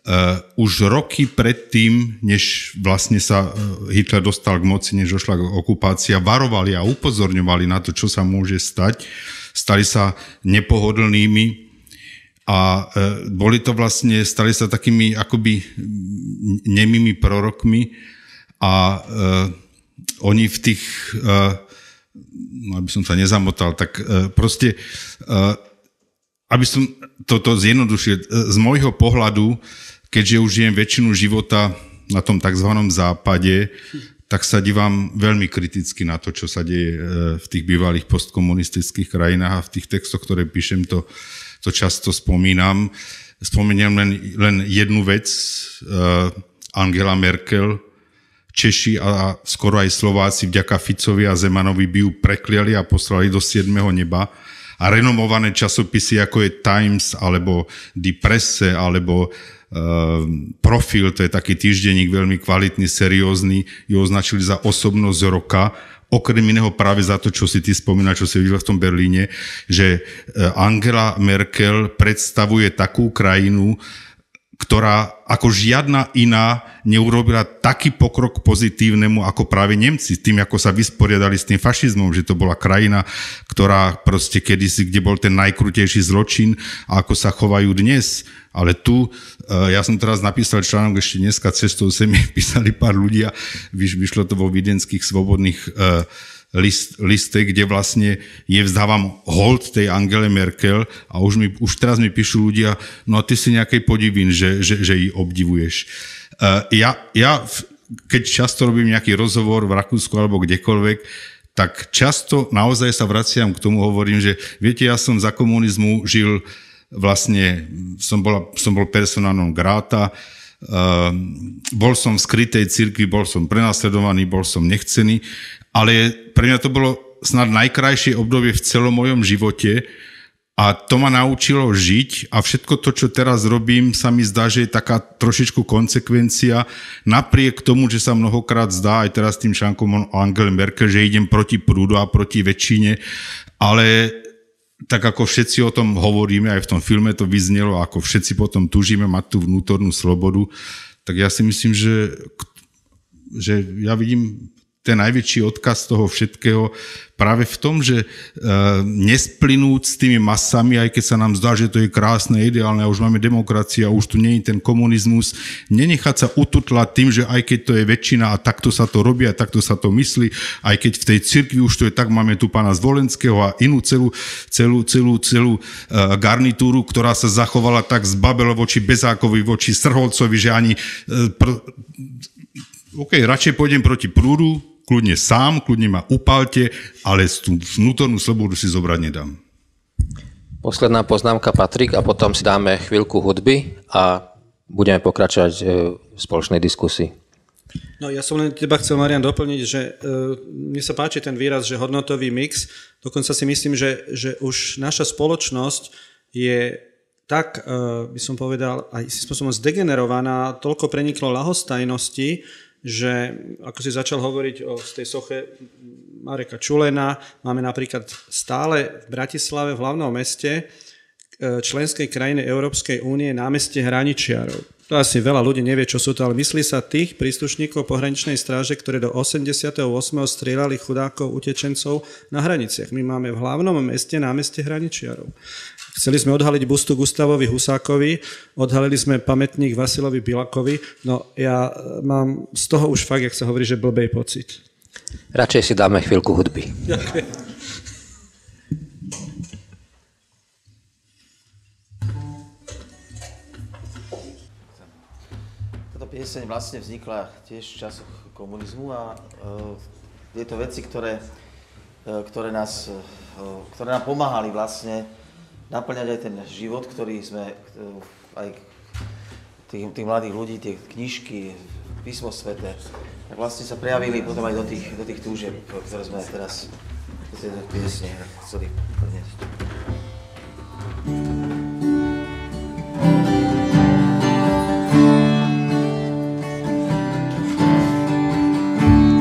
eh, už roky predtým, než vlastne sa eh, Hitler dostal k moci, než došla okupácia, varovali a upozorňovali na to, čo sa môže stať. Stali sa nepohodlnými a boli to vlastne, stali sa takými akoby nemými prorokmi a oni v tých, uh, aby som sa nezamotal, tak uh, proste, uh, aby som toto zjednodušil, z môjho pohľadu, keďže už žijem väčšinu života na tom tzv. západe, tak sa dívam veľmi kriticky na to, čo sa deje v tých bývalých postkomunistických krajinách a v tých textoch, ktoré píšem, to, to často spomínam. Spomeniem len, len jednu vec. Angela Merkel, Češi a skoro aj Slováci vďaka Ficovi a Zemanovi by ju prekliali a poslali do 7. neba. A renomované časopisy ako je Times alebo Die Presse alebo uh, Profil, to je taký týždenník veľmi kvalitný, seriózny, ju označili za osobnosť roka. Okrem iného práve za to, čo si ty spomínal, čo si videl v tom Berlíne, že e, Angela Merkel predstavuje takú krajinu, ktorá ako žiadna iná neurobila taký pokrok pozitívnemu ako práve Nemci, tým ako sa vysporiadali s tým fašizmom, že to bola krajina, ktorá proste kedysi, kde bol ten najkrutejší zločin a ako sa chovajú dnes. Ale tu, eh, ja som teraz napísal článok ešte dneska cestou, sa mi písali pár ľudia, vyšlo to vo videnských svobodných uh, list, liste, kde vlastne je vzdávam hold tej Angele Merkel a už, mi, už teraz mi píšu ľudia, no a ty si nejakej podivín, že, že, že ji obdivuješ. Uh, ja, ja, keď často robím nejaký rozhovor v Rakúsku alebo kdekoľvek, tak často naozaj sa vraciam k tomu, hovorím, že viete, ja som za komunizmu žil vlastne, som, bola, som bol persona non grata, uh, bol som v skrytej cirkvi, bol som prenasledovaný, bol som nechcený ale pre mňa to bolo snad najkrajšie obdobie v celom mojom živote a to ma naučilo žiť a všetko to, čo teraz robím, sa mi zdá, že je taká trošičku konsekvencia, napriek tomu, že sa mnohokrát zdá, aj teraz tým šankom Angel Merkel, že idem proti prúdu a proti väčšine, ale tak ako všetci o tom hovoríme, aj v tom filme to vyznelo, ako všetci potom tužíme mať tú vnútornú slobodu, tak ja si myslím, že, že ja vidím ten najväčší odkaz toho všetkého práve v tom, že e, nesplynúť s tými masami, aj keď sa nám zdá, že to je krásne, ideálne, a už máme demokracia, už tu nie je ten komunizmus, nenechať sa ututlať tým, že aj keď to je väčšina a takto sa to robí a takto sa to myslí, aj keď v tej cirkvi už to je tak, máme tu pána Zvolenského a inú celú, celú, celú, celú e, garnitúru, ktorá sa zachovala tak zbabelo voči Bezákovi, voči Srholcovi, že ani e, pr- OK, radšej pôjdem proti prúdu, kľudne sám, kľudne ma upalte, ale tú vnútornú slobodu si zobrať nedám. Posledná poznámka Patrik a potom si dáme chvíľku hudby a budeme pokračovať e, v spoločnej diskusii. No ja som len teba chcel, Marian, doplniť, že uh, mne sa páči ten výraz, že hodnotový mix. Dokonca si myslím, že, že už naša spoločnosť je tak, uh, by som povedal, aj si spôsobom zdegenerovaná, toľko preniklo lahostajnosti, že ako si začal hovoriť o tej soche Mareka Čulena, máme napríklad stále v Bratislave, v hlavnom meste, e, členskej krajiny Európskej únie námestie hraničiarov. To asi veľa ľudí nevie, čo sú to, ale myslí sa tých príslušníkov pohraničnej stráže, ktoré do 88. strieľali chudákov utečencov na hraniciach. My máme v hlavnom meste námestie hraničiarov. Chceli sme odhaliť bustu Gustavovi Husákovi, odhalili sme pamätník Vasilovi Bilakovi, no ja mám z toho už fakt, jak sa hovorí, že blbej pocit. Radšej si dáme chvíľku hudby. Táto pieseň vlastne vznikla tiež v časoch komunizmu a uh, je to veci, ktoré, uh, ktoré, nás, uh, ktoré nám pomáhali vlastne naplňať aj ten život, ktorý sme, aj tých, tých mladých ľudí, tie knižky, písmo svete, tak vlastne sa prejavili potom aj do tých, do tých túžeb, ktoré sme teraz tejto piesne chceli priniesť.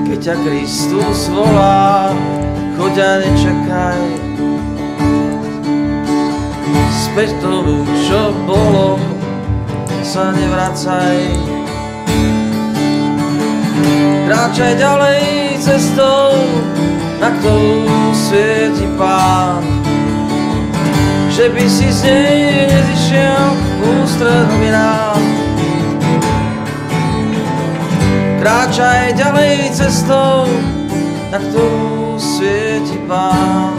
Keď ťa Kristus volá, choď a nečakaj, späť tomu, čo bolo, sa nevracaj. Kráčaj ďalej cestou, na ktorú svieti Pán. Že by si z nej nezišiel ústrednými nám. Kráčaj ďalej cestou, na ktorú svieti Pán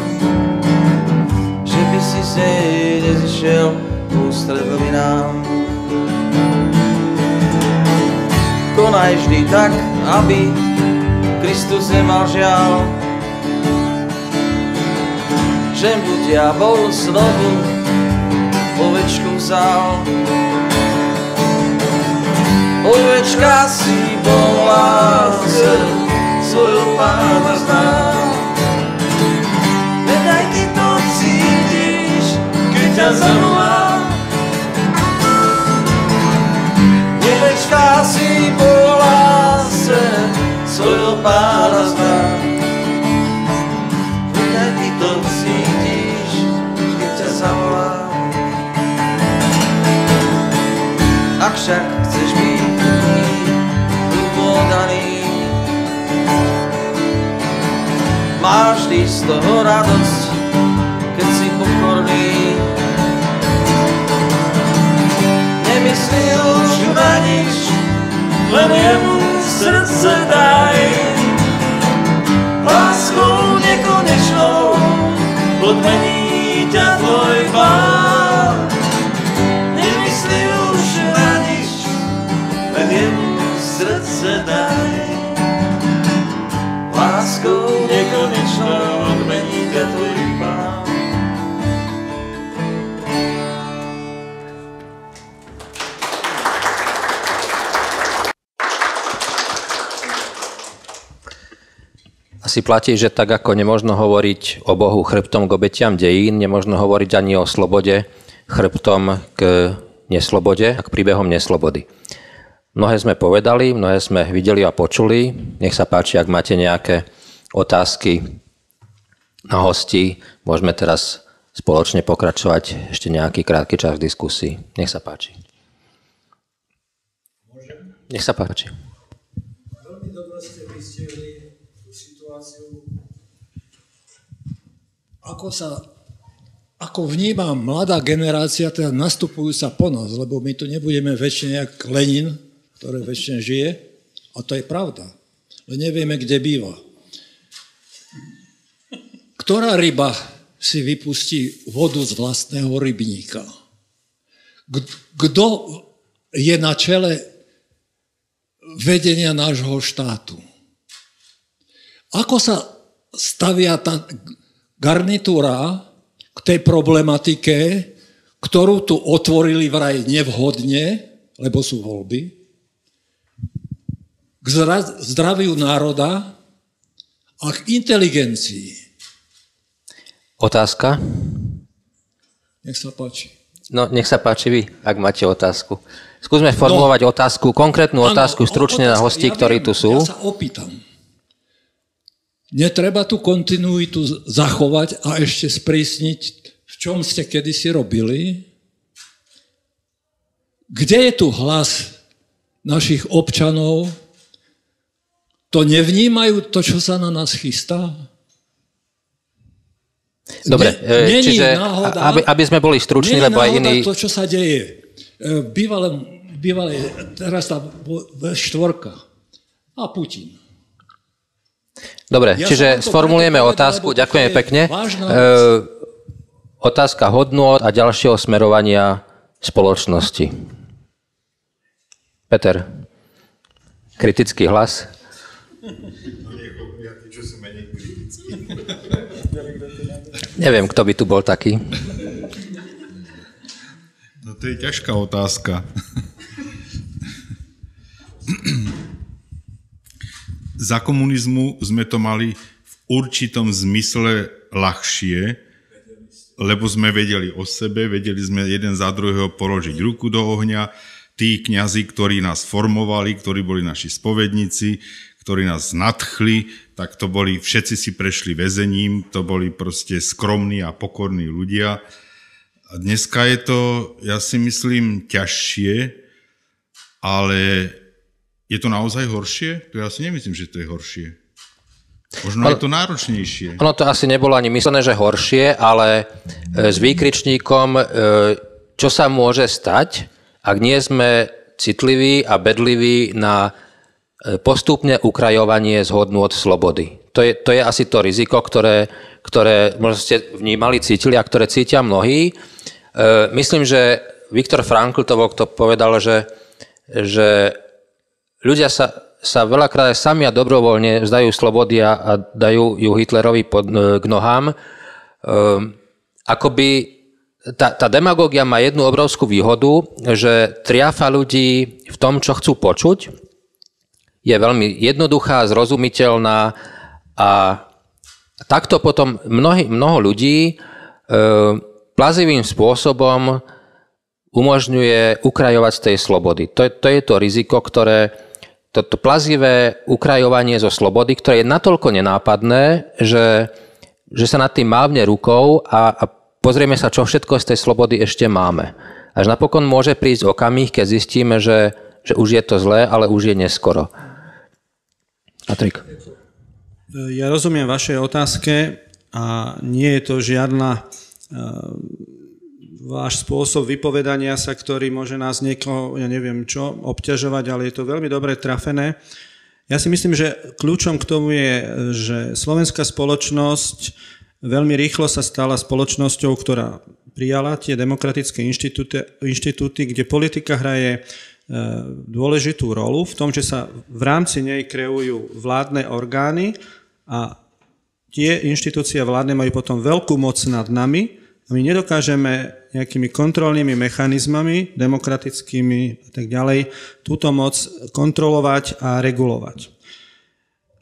si nezišiel ústredový nám. Konaj vždy tak, aby Kristus nemal žiaľ, že mu diabol znovu ovečku vzal. Ovečka si bola svojho pána znám. ťa zavolá. Nevečka si volá se svojho pána zná. Vydaj ty to cítiš, keď ťa zavolá. Ak však chceš byť podaný, máš ty z toho radosť, Nemyslí už na nič, len jemu srdce daj. Láskou nekonečnou odmení ťa tvoj pán. Asi platí, že tak ako nemožno hovoriť o Bohu chrbtom k obetiam dejín, nemožno hovoriť ani o slobode chrbtom k neslobode a k príbehom neslobody. Mnohé sme povedali, mnohé sme videli a počuli. Nech sa páči, ak máte nejaké otázky na hosti, môžeme teraz spoločne pokračovať ešte nejaký krátky čas v diskusii. Nech sa páči. Nech sa páči. Veľmi dobre ste vystihli tú situáciu, ako sa ako vníma mladá generácia, teda nastupujúca po nás, lebo my tu nebudeme väčšine jak Lenin, ktorý väčšine žije, a to je pravda. Len nevieme, kde býva. Ktorá ryba si vypustí vodu z vlastného rybníka? Kto je na čele vedenia nášho štátu? Ako sa stavia tá garnitúra k tej problematike, ktorú tu otvorili vraj nevhodne, lebo sú voľby, k zdraviu národa a k inteligencii. Otázka? Nech sa páči. No, nech sa páči vy, ak máte otázku. Skúsme formulovať no, otázku, konkrétnu otázku stručne otázka, na hostí, ja ktorí tu sú. Ja sa opýtam. Netreba tú kontinuitu zachovať a ešte sprísniť, v čom ste kedysi robili? Kde je tu hlas našich občanov, to nevnímajú to, čo sa na nás chystá? Dobre, ne, čiže náhoda, aby, aby sme boli struční, lebo aj iní... to, čo sa deje. Bývalé, bývalé teraz tá štvorka a Putin. Dobre, ja čiže sformulujeme otázku, ďakujeme pekne. E, otázka hodnôt a ďalšieho smerovania spoločnosti. Peter, kritický hlas. Neviem, kto by tu bol taký. No to je ťažká otázka. Za komunizmu sme to mali v určitom zmysle ľahšie, lebo sme vedeli o sebe, vedeli sme jeden za druhého položiť ruku do ohňa, tí kňazi, ktorí nás formovali, ktorí boli naši spovedníci, ktorí nás nadchli, tak to boli, všetci si prešli väzením, to boli proste skromní a pokorní ľudia. A dneska je to, ja si myslím, ťažšie, ale je to naozaj horšie? To ja si nemyslím, že to je horšie. Možno je to náročnejšie. Ono to asi nebolo ani myslené, že horšie, ale e, s výkričníkom, e, čo sa môže stať, ak nie sme citliví a bedliví na E, postupne ukrajovanie zhodnú od slobody. To je, to je asi to riziko, ktoré, ktoré možno ste vnímali, cítili a ktoré cítia mnohí. Myslím, že Viktor Frankl to, to povedal, že, že ľudia sa, sa veľakrát sami a dobrovoľne vzdajú slobody a, a dajú ju Hitlerovi pod, e, k nohám. E, akoby tá, tá demagógia má jednu obrovskú výhodu, že triafa ľudí v tom, čo chcú počuť je veľmi jednoduchá, zrozumiteľná a takto potom mnohy, mnoho ľudí e, plazivým spôsobom umožňuje ukrajovať z tej slobody. To to, je to riziko, ktoré toto plazivé ukrajovanie zo slobody, ktoré je natoľko nenápadné, že, že sa nad tým mávne rukou a, a pozrieme sa, čo všetko z tej slobody ešte máme. Až napokon môže prísť okamih, keď zistíme, že, že už je to zlé, ale už je neskoro. Patrik. Ja rozumiem vašej otázke a nie je to žiadna váš spôsob vypovedania sa, ktorý môže nás niekoho, ja neviem čo, obťažovať, ale je to veľmi dobre trafené. Ja si myslím, že kľúčom k tomu je, že slovenská spoločnosť veľmi rýchlo sa stala spoločnosťou, ktorá prijala tie demokratické inštitúty, inštitúty kde politika hraje e, dôležitú rolu v tom, že sa v rámci nej kreujú vládne orgány a tie inštitúcie vládne majú potom veľkú moc nad nami my nedokážeme nejakými kontrolnými mechanizmami, demokratickými a tak ďalej, túto moc kontrolovať a regulovať.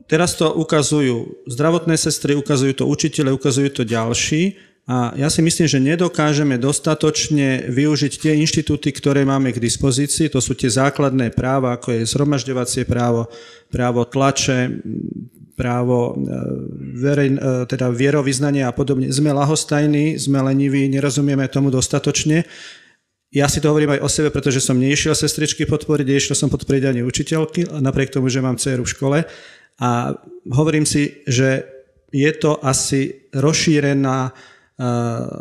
Teraz to ukazujú zdravotné sestry, ukazujú to učiteľe, ukazujú to ďalší a ja si myslím, že nedokážeme dostatočne využiť tie inštitúty, ktoré máme k dispozícii. To sú tie základné práva, ako je zhromažďovacie právo, právo tlače, právo e, verej, e, teda vierovýznania a podobne. Sme lahostajní, sme leniví, nerozumieme tomu dostatočne. Ja si to hovorím aj o sebe, pretože som neišiel sestričky podporiť, išiel som podporiť ani učiteľky, napriek tomu, že mám dceru v škole. A hovorím si, že je to asi rozšírená e,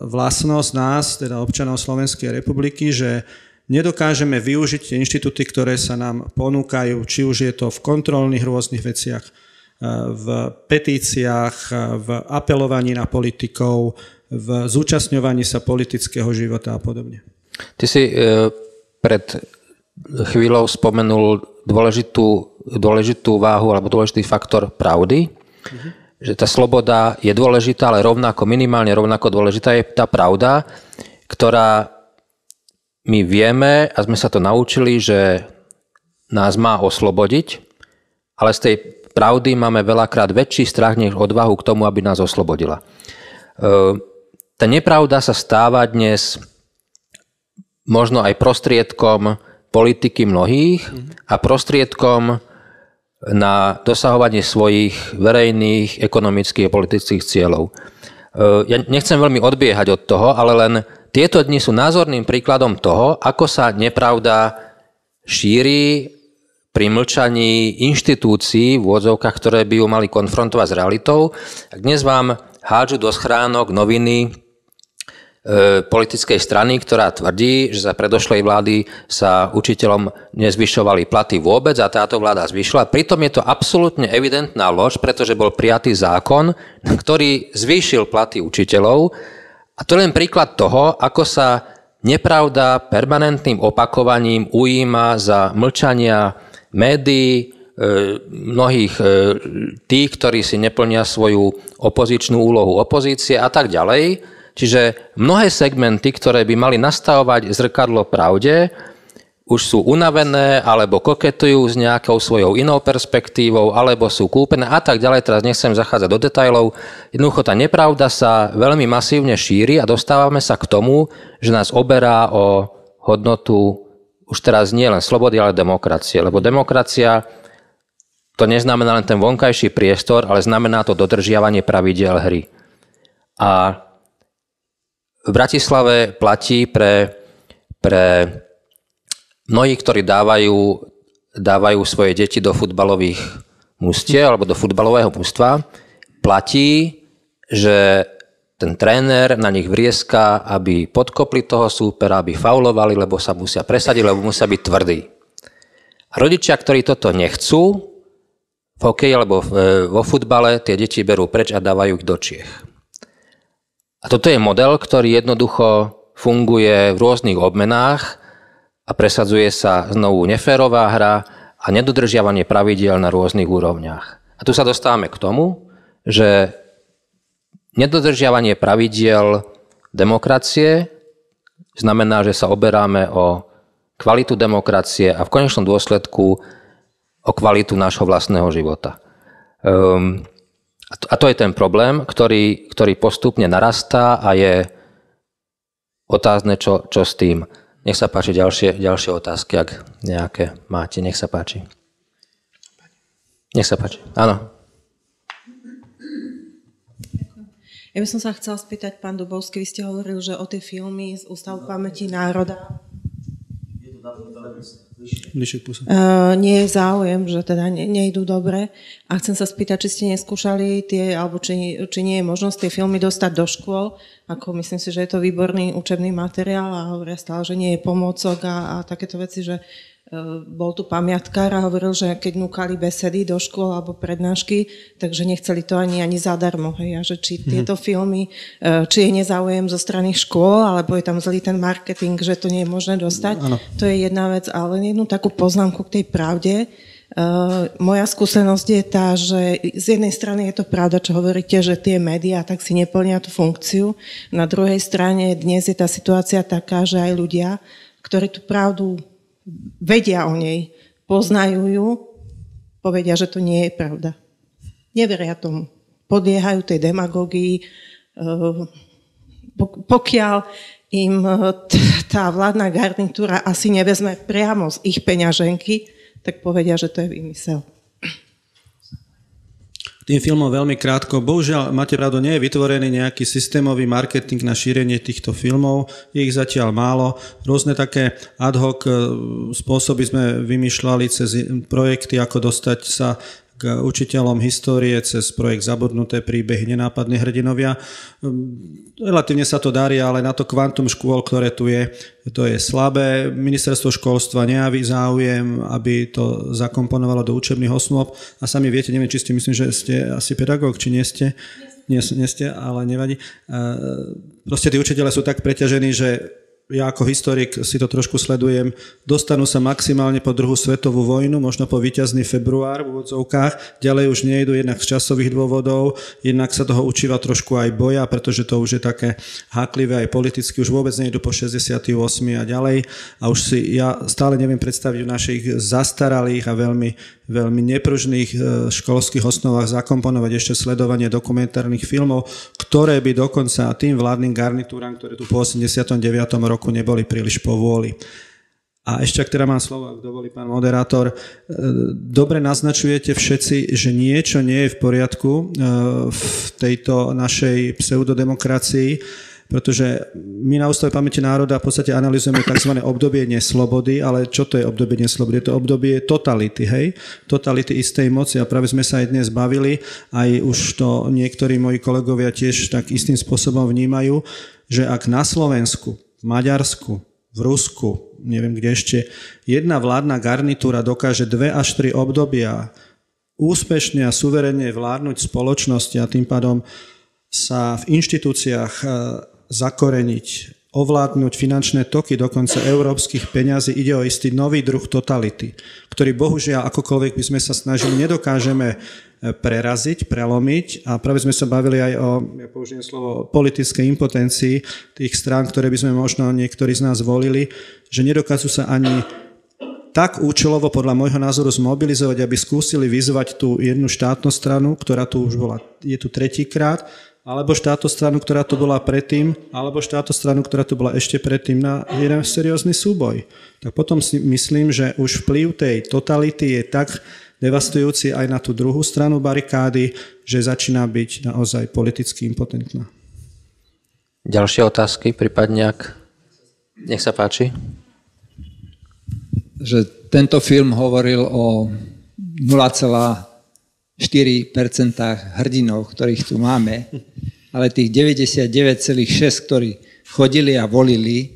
vlastnosť nás, teda občanov Slovenskej republiky, že nedokážeme využiť tie inštitúty, ktoré sa nám ponúkajú, či už je to v kontrolných rôznych veciach, v petíciách, v apelovaní na politikov, v zúčastňovaní sa politického života a podobne. Ty si e, pred chvíľou spomenul dôležitú, dôležitú váhu alebo dôležitý faktor pravdy. Mhm. Že tá sloboda je dôležitá, ale rovnako, minimálne rovnako dôležitá je tá pravda, ktorá my vieme a sme sa to naučili, že nás má oslobodiť, ale z tej pravdy máme veľakrát väčší strach než odvahu k tomu, aby nás oslobodila. E, tá nepravda sa stáva dnes možno aj prostriedkom politiky mnohých a prostriedkom na dosahovanie svojich verejných, ekonomických a politických cieľov. E, ja nechcem veľmi odbiehať od toho, ale len tieto dni sú názorným príkladom toho, ako sa nepravda šíri pri mlčaní inštitúcií v úvodzovkách, ktoré by ju mali konfrontovať s realitou. Dnes vám hádžu do schránok noviny e, politickej strany, ktorá tvrdí, že za predošlej vlády sa učiteľom nezvyšovali platy vôbec a táto vláda zvyšila. Pritom je to absolútne evidentná lož, pretože bol prijatý zákon, ktorý zvýšil platy učiteľov. A to je len príklad toho, ako sa nepravda permanentným opakovaním ujíma za mlčania médií, e, mnohých e, tých, ktorí si neplnia svoju opozičnú úlohu opozície a tak ďalej. Čiže mnohé segmenty, ktoré by mali nastavovať zrkadlo pravde, už sú unavené, alebo koketujú s nejakou svojou inou perspektívou, alebo sú kúpené a tak ďalej. Teraz nechcem zachádzať do detajlov. Jednoducho tá nepravda sa veľmi masívne šíri a dostávame sa k tomu, že nás oberá o hodnotu už teraz nie len slobody, ale demokracie. Lebo demokracia to neznamená len ten vonkajší priestor, ale znamená to dodržiavanie pravidel hry. A v Bratislave platí pre, pre mnohých, ktorí dávajú, dávajú svoje deti do futbalových mústie alebo do futbalového mústva, platí, že ten tréner na nich vrieska, aby podkopli toho súpera, aby faulovali, lebo sa musia presadiť, lebo musia byť tvrdí. A rodičia, ktorí toto nechcú, v hokeji alebo vo futbale, tie deti berú preč a dávajú ich do Čiech. A toto je model, ktorý jednoducho funguje v rôznych obmenách a presadzuje sa znovu neférová hra a nedodržiavanie pravidiel na rôznych úrovniach. A tu sa dostávame k tomu, že Nedodržiavanie pravidiel demokracie znamená, že sa oberáme o kvalitu demokracie a v konečnom dôsledku o kvalitu nášho vlastného života. Um, a, to, je ten problém, ktorý, ktorý postupne narastá a je otázne, čo, čo s tým. Nech sa páči ďalšie, ďalšie otázky, ak nejaké máte. Nech sa páči. Nech sa páči. Áno. Ja by som sa chcela spýtať, pán Dubovský, vy ste hovoril, že o tie filmy z Ústavu pamäti národa. Uh, nie je záujem, že teda ne, nejdú dobre. A chcem sa spýtať, či ste neskúšali tie, alebo či, či nie je možnosť tie filmy dostať do škôl, ako myslím si, že je to výborný učebný materiál a hovoria stále, že nie je pomôcok a, a takéto veci, že bol tu pamiatkár a hovoril, že keď núkali besedy do škôl alebo prednášky, takže nechceli to ani, ani zadarmo. Hej, a že či tieto filmy, uh, či je nezáujem zo strany škôl, alebo je tam zlý ten marketing, že to nie je možné dostať. Áno. To je jedna vec, ale jednu takú poznámku k tej pravde. Uh, moja skúsenosť je tá, že z jednej strany je to pravda, čo hovoríte, že tie médiá tak si neplnia tú funkciu. Na druhej strane dnes je tá situácia taká, že aj ľudia, ktorí tú pravdu vedia o nej, poznajú ju, povedia, že to nie je pravda. Neveria tomu. Podliehajú tej demagógii, pok- pokiaľ im t- tá vládna garnitúra asi nevezme priamo z ich peňaženky, tak povedia, že to je vymysel. Tým filmom veľmi krátko. Bohužiaľ, máte pravdu, nie je vytvorený nejaký systémový marketing na šírenie týchto filmov. Je ich zatiaľ málo. Rôzne také ad hoc e, spôsoby sme vymýšľali cez projekty, ako dostať sa k učiteľom histórie cez projekt Zabudnuté príbehy nenápadní hrdinovia. Relatívne sa to darí, ale na to kvantum škôl, ktoré tu je, to je slabé. Ministerstvo školstva nejaví záujem, aby to zakomponovalo do učebných osnôb. A sami viete, neviem, či ste, myslím, že ste asi pedagóg, či nie ste. Nie, nie ste, ale nevadí. Proste tí učiteľe sú tak preťažení, že ja ako historik si to trošku sledujem, dostanú sa maximálne po druhú svetovú vojnu, možno po víťazný február v úvodzovkách, ďalej už nejdu jednak z časových dôvodov, jednak sa toho učíva trošku aj boja, pretože to už je také háklivé aj politicky, už vôbec nejdu po 68 a ďalej a už si ja stále neviem predstaviť v našich zastaralých a veľmi veľmi nepružných e, školských osnovách zakomponovať ešte sledovanie dokumentárnych filmov, ktoré by dokonca tým vládnym garnitúram, ktoré tu po 89. roku neboli príliš povôli. A ešte, ak teda mám slovo, ak dovolí pán moderátor, e, dobre naznačujete všetci, že niečo nie je v poriadku e, v tejto našej pseudodemokracii, pretože my na Ústave pamäti národa v podstate analizujeme tzv. obdobie neslobody, ale čo to je obdobie neslobody? Je to obdobie totality, hej? Totality istej moci a práve sme sa aj dnes bavili, aj už to niektorí moji kolegovia tiež tak istým spôsobom vnímajú, že ak na Slovensku, v Maďarsku, v Rusku, neviem kde ešte, jedna vládna garnitúra dokáže dve až tri obdobia úspešne a suverenne vládnuť spoločnosti a tým pádom sa v inštitúciách zakoreniť, ovládnuť finančné toky, dokonca európskych peňazí, ide o istý nový druh totality, ktorý bohužiaľ akokoľvek by sme sa snažili, nedokážeme e, preraziť, prelomiť a práve sme sa bavili aj o, ja použijem slovo, politickej impotencii tých strán, ktoré by sme možno niektorí z nás volili, že nedokážu sa ani tak účelovo podľa môjho názoru zmobilizovať, aby skúsili vyzvať tú jednu štátnu stranu, ktorá tu už bola, je tu tretíkrát, alebo štátnu stranu, ktorá tu bola predtým, alebo štátnu stranu, ktorá tu bola ešte predtým na jeden seriózny súboj. Tak potom si myslím, že už vplyv tej totality je tak devastujúci aj na tú druhú stranu barikády, že začína byť naozaj politicky impotentná. Ďalšie otázky, prípadne ak... Nech sa páči. Že tento film hovoril o 4% hrdinov, ktorých tu máme, ale tých 99,6, ktorí chodili a volili,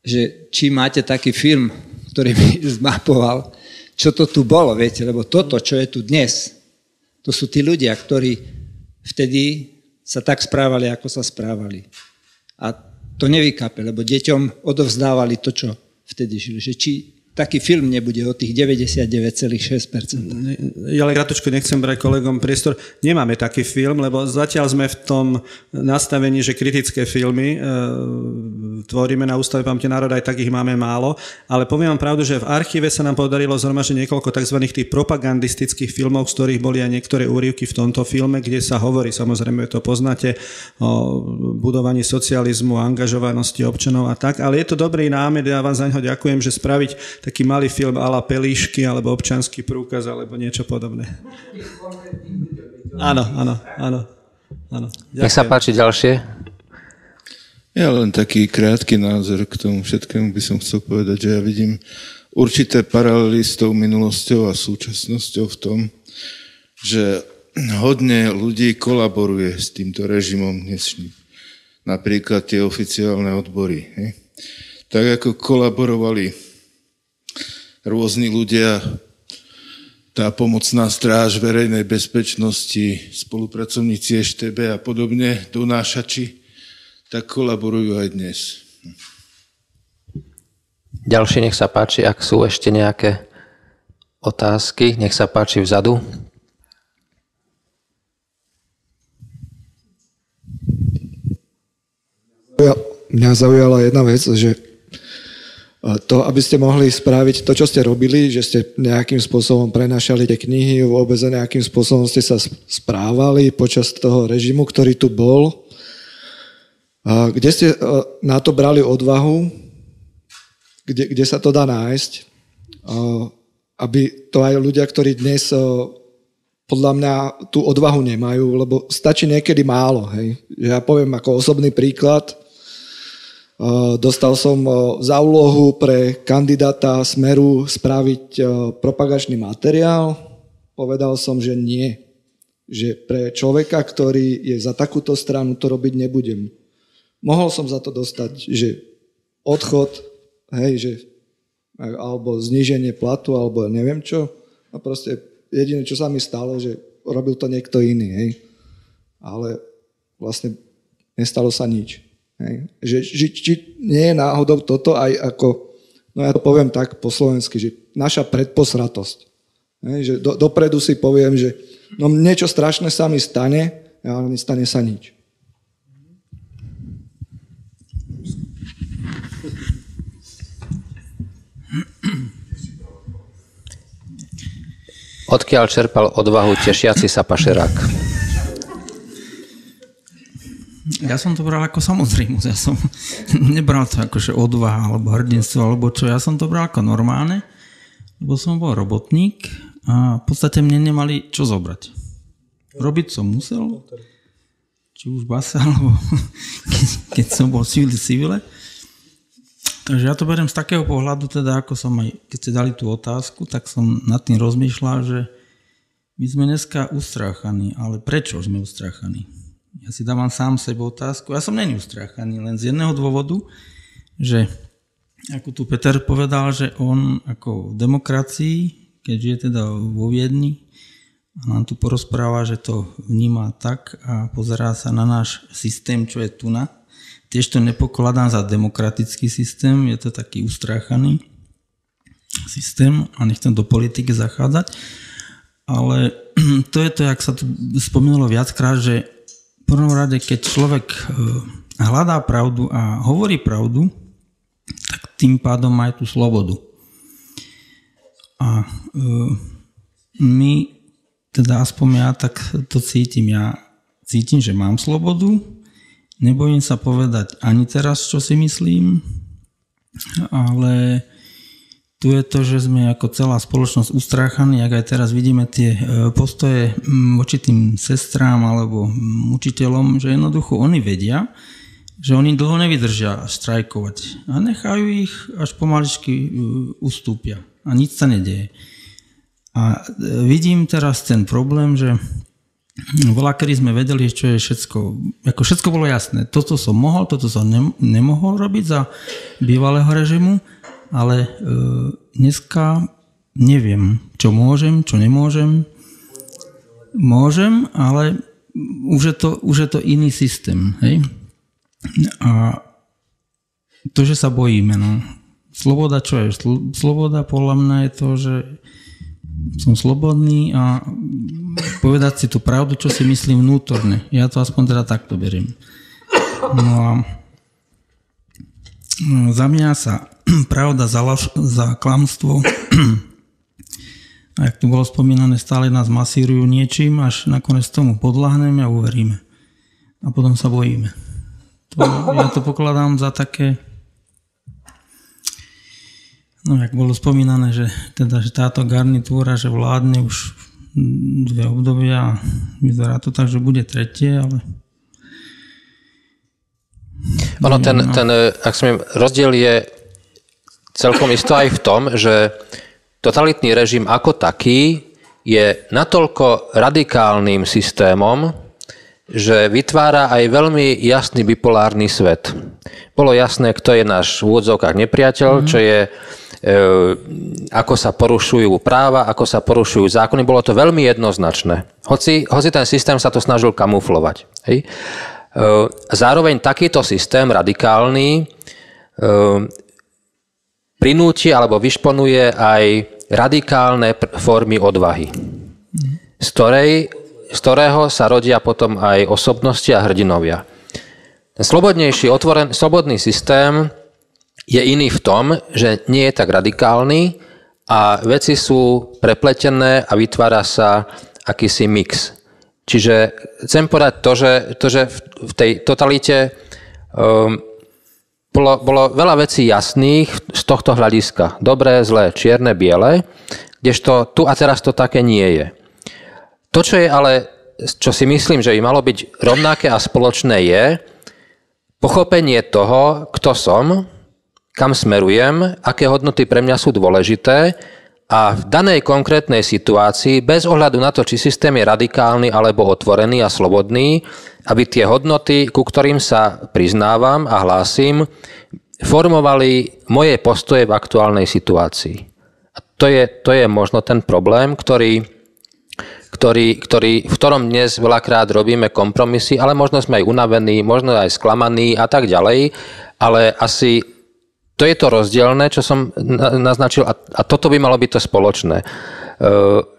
že či máte taký film, ktorý by zmapoval, čo to tu bolo, viete, lebo toto, čo je tu dnes, to sú tí ľudia, ktorí vtedy sa tak správali, ako sa správali. A to nevykápe, lebo deťom odovzdávali to, čo vtedy žili. Že či taký film nebude o tých 99,6%. Ja len kratučko nechcem brať kolegom priestor. Nemáme taký film, lebo zatiaľ sme v tom nastavení, že kritické filmy e, tvoríme na Ústave pamäti národa, aj tak ich máme málo. Ale poviem vám pravdu, že v archíve sa nám podarilo zhromažiť niekoľko tzv. tých propagandistických filmov, z ktorých boli aj niektoré úrivky v tomto filme, kde sa hovorí, samozrejme to poznáte, o budovaní socializmu, angažovanosti občanov a tak. Ale je to dobrý námed, ja vám za ňo ďakujem, že spraviť taký malý film ala Pelíšky alebo občanský prúkaz alebo niečo podobné. Áno, áno, áno. áno. Nech sa páči ďalšie. Ja len taký krátky názor k tomu všetkému by som chcel povedať, že ja vidím určité paralely s tou minulosťou a súčasnosťou v tom, že hodne ľudí kolaboruje s týmto režimom dnešným. Napríklad tie oficiálne odbory. He? Tak ako kolaborovali rôzni ľudia, tá pomocná stráž verejnej bezpečnosti, spolupracovníci EŠTB a podobne, donášači, tak kolaborujú aj dnes. Ďalšie nech sa páči, ak sú ešte nejaké otázky, nech sa páči vzadu. Mňa zaujala jedna vec, že to, aby ste mohli spraviť to, čo ste robili, že ste nejakým spôsobom prenašali tie knihy, vôbec nejakým spôsobom ste sa správali počas toho režimu, ktorý tu bol, kde ste e, na to brali odvahu, kde, kde sa to dá nájsť, e, aby to aj ľudia, ktorí dnes e, podľa mňa tú odvahu nemajú, lebo stačí niekedy málo. Hej. Ja poviem ako osobný príklad. Dostal som za úlohu pre kandidáta Smeru spraviť propagačný materiál. Povedal som, že nie. Že pre človeka, ktorý je za takúto stranu, to robiť nebudem mohol som za to dostať, že odchod, hej, že alebo zníženie platu, alebo neviem čo. A proste jediné, čo sa mi stalo, že robil to niekto iný, hej. Ale vlastne nestalo sa nič. Hej. Že, že, či nie je náhodou toto aj ako, no ja to poviem tak po slovensky, že naša predposratosť. Hej, že do, dopredu si poviem, že no niečo strašné sa mi stane, ale nestane sa nič. Odkiaľ čerpal odvahu tešiaci sa pašerák? Ja som to bral ako samozrejmosť. Ja som *laughs* nebral to ako že odvaha alebo hrdinstvo alebo čo. Ja som to bral ako normálne, lebo som bol robotník a v podstate mne nemali čo zobrať. Robiť som musel, či už basa, *laughs* alebo keď, keď som bol civil civile. Takže ja to beriem z takého pohľadu, teda ako som aj, keď ste dali tú otázku, tak som nad tým rozmýšľal, že my sme dneska ustráchaní, ale prečo sme ustráchaní? Ja si dávam sám sebe otázku. Ja som není ustráchaný, len z jedného dôvodu, že ako tu Peter povedal, že on ako v demokracii, keď žije teda vo Viedni, a nám tu porozpráva, že to vníma tak a pozerá sa na náš systém, čo je tu na, Tiež to nepokladám za demokratický systém, je to taký ustráchaný systém a nechcem do politiky zachádzať, ale *clears throat* to je to, jak sa tu spomínalo viackrát, že prvom rade, keď človek e, hľadá pravdu a hovorí pravdu, tak tým pádom má aj tú slobodu. A e, my, teda aspoň ja tak to cítim. Ja cítim, že mám slobodu, Nebojím sa povedať ani teraz, čo si myslím, ale tu je to, že sme ako celá spoločnosť ustráchaní, ak aj teraz vidíme tie e, postoje voči tým sestrám alebo učiteľom, že jednoducho oni vedia, že oni dlho nevydržia štrajkovať a nechajú ich až pomaličky e, ustúpia a nič sa nedeje. A e, vidím teraz ten problém, že Volá, kedy sme vedeli, čo je všetko, ako všetko bolo jasné. Toto som mohol, toto som ne, nemohol robiť za bývalého režimu, ale e, dneska neviem, čo môžem, čo nemôžem. Môžem, ale už je to, už je to iný systém. Hej? A to, že sa bojíme, no. Sloboda čo je? Sloboda podľa mňa je to, že som slobodný a povedať si tú pravdu, čo si myslím vnútorne. Ja to aspoň teda takto beriem. No a no, za mňa sa *clears throat* pravda za, laž, za klamstvo *clears throat* a jak tu bolo spomínané, stále nás masírujú niečím, až nakoniec tomu podlahneme a uveríme. A potom sa bojíme. To, *laughs* ja to pokladám za také No, jak bolo spomínané, že, teda, že táto garnitúra, že vládne už dve obdobia a vyzerá to tak, že bude tretie, ale... Ono ten, ten, ak smiem, rozdiel je celkom isto aj v tom, že totalitný režim ako taký je natoľko radikálnym systémom, že vytvára aj veľmi jasný bipolárny svet. Bolo jasné, kto je náš v úvodzovkách nepriateľ, mm-hmm. čo je E, ako sa porušujú práva, ako sa porušujú zákony. Bolo to veľmi jednoznačné. Hoci, hoci ten systém sa to snažil kamuflovať. Hej. E, zároveň takýto systém radikálny e, prinúti alebo vyšponuje aj radikálne formy odvahy, z, ktorej, z ktorého sa rodia potom aj osobnosti a hrdinovia. Slobodnejší, otvoren, slobodný systém je iný v tom, že nie je tak radikálny a veci sú prepletené a vytvára sa akýsi mix. Čiže chcem povedať to, že, to, že v tej totalite um, bolo, bolo veľa vecí jasných z tohto hľadiska. Dobré, zlé, čierne, biele, kdežto tu a teraz to také nie je. To, čo je ale, čo si myslím, že by malo byť rovnaké a spoločné je pochopenie toho, kto som, kam smerujem, aké hodnoty pre mňa sú dôležité a v danej konkrétnej situácii, bez ohľadu na to, či systém je radikálny alebo otvorený a slobodný, aby tie hodnoty, ku ktorým sa priznávam a hlásim, formovali moje postoje v aktuálnej situácii. A to je, to je možno ten problém, ktorý, ktorý, ktorý, v ktorom dnes veľakrát robíme kompromisy, ale možno sme aj unavení, možno aj sklamaní a tak ďalej, ale asi to je to rozdielne, čo som naznačil a, a toto by malo byť to spoločné. E,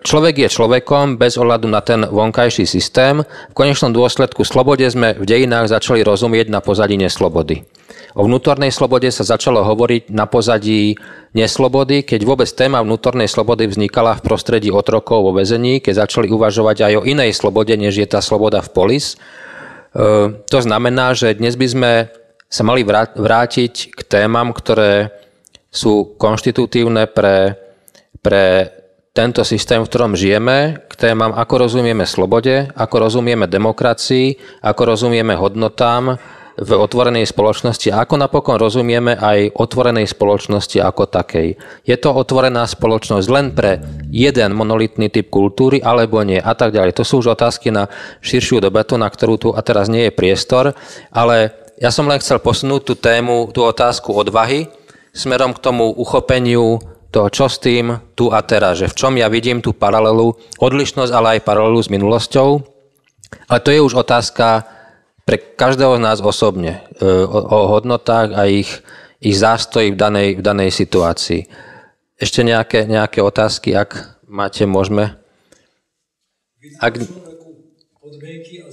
človek je človekom bez ohľadu na ten vonkajší systém. V konečnom dôsledku slobode sme v dejinách začali rozumieť na pozadí neslobody. O vnútornej slobode sa začalo hovoriť na pozadí neslobody, keď vôbec téma vnútornej slobody vznikala v prostredí otrokov vo väzení, keď začali uvažovať aj o inej slobode, než je tá sloboda v polis. E, to znamená, že dnes by sme sa mali vrátiť k témam, ktoré sú konštitutívne pre, pre tento systém, v ktorom žijeme, k témam, ako rozumieme slobode, ako rozumieme demokracii, ako rozumieme hodnotám v otvorenej spoločnosti a ako napokon rozumieme aj otvorenej spoločnosti ako takej. Je to otvorená spoločnosť len pre jeden monolitný typ kultúry alebo nie a tak ďalej. To sú už otázky na širšiu debatu, na ktorú tu a teraz nie je priestor, ale ja som len chcel posunúť tú tému, tú otázku odvahy smerom k tomu uchopeniu toho, čo s tým tu a teraz, že v čom ja vidím tú paralelu, odlišnosť, ale aj paralelu s minulosťou. Ale to je už otázka pre každého z nás osobne, e, o, o hodnotách a ich, ich zástoji v danej, v danej situácii. Ešte nejaké, nejaké otázky, ak máte, môžeme? Ak... Podmienky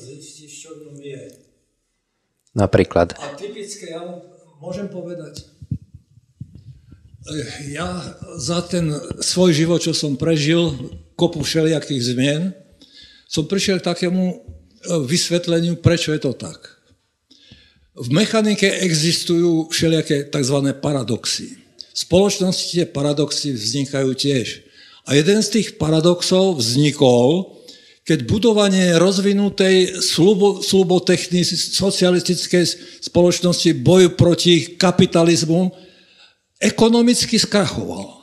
napríklad? A typické, ja môžem povedať, ja za ten svoj život, čo som prežil, kopu všelijakých zmien, som prišiel k takému e, vysvetleniu, prečo je to tak. V mechanike existujú všelijaké tzv. paradoxy. V spoločnosti tie paradoxy vznikajú tiež. A jeden z tých paradoxov vznikol, keď budovanie rozvinutej slubo, socialistickej spoločnosti boju proti kapitalizmu ekonomicky skrachoval.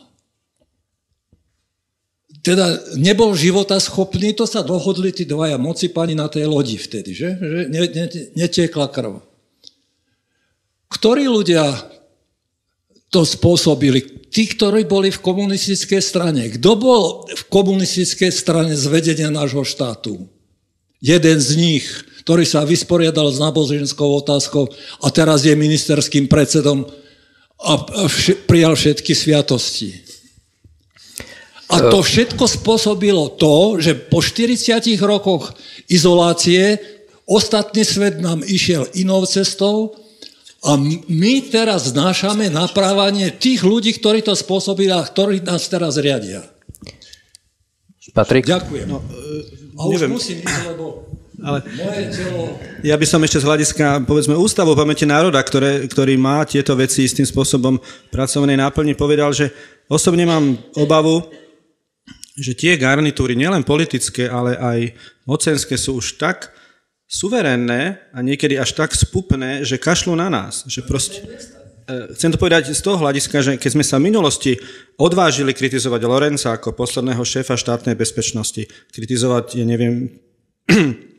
Teda nebol života schopný, to sa dohodli tí dvaja moci pani na tej lodi vtedy, že? že netiekla krv. Ktorí ľudia to spôsobili? Tí, ktorí boli v komunistickej strane. Kto bol v komunistickej strane z vedenia nášho štátu? Jeden z nich, ktorý sa vysporiadal s náboženskou otázkou a teraz je ministerským predsedom a prijal všetky sviatosti. A to všetko spôsobilo to, že po 40 rokoch izolácie ostatný svet nám išiel inou cestou a my teraz znášame naprávanie tých ľudí, ktorí to spôsobili a ktorí nás teraz riadia. Patrik? Ďakujem. No, a už neviem. musím ísť, lebo ale. Ja by som ešte z hľadiska, povedzme, Ústavu pamäte národa, ktoré, ktorý má tieto veci istým spôsobom pracovnej náplni, povedal, že osobne mám obavu, že tie garnitúry, nielen politické, ale aj mocenské, sú už tak suverénne a niekedy až tak spupné, že kašľú na nás. Že proste, e, chcem to povedať z toho hľadiska, že keď sme sa v minulosti odvážili kritizovať Lorenca ako posledného šéfa štátnej bezpečnosti, kritizovať, ja neviem, *clears throat*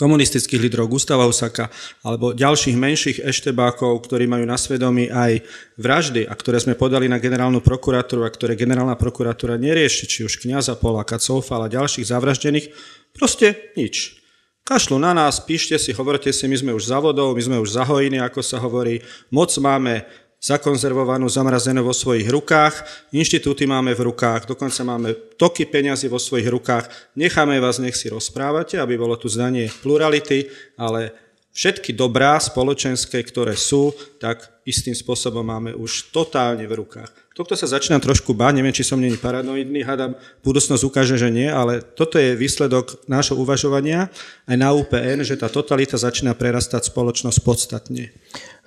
komunistických lídrov Gustava Usaka alebo ďalších menších eštebákov, ktorí majú na svedomí aj vraždy a ktoré sme podali na generálnu prokuratúru a ktoré generálna prokuratúra nerieši, či už kniaza Poláka, Coufala a ďalších zavraždených, proste nič. Kašľu na nás, píšte si, hovorte si, my sme už za vodou, my sme už zahojení, ako sa hovorí, moc máme zakonzervovanú, zamrazenú vo svojich rukách, inštitúty máme v rukách, dokonca máme toky peňazí vo svojich rukách. Necháme vás, nech si rozprávate, aby bolo tu zdanie plurality, ale všetky dobrá spoločenské, ktoré sú, tak istým spôsobom máme už totálne v rukách. Tohto sa začína trošku báť, neviem, či som není paranoidný, hádam, budúcnosť ukáže, že nie, ale toto je výsledok nášho uvažovania aj na UPN, že tá totalita začína prerastať spoločnosť podstatne.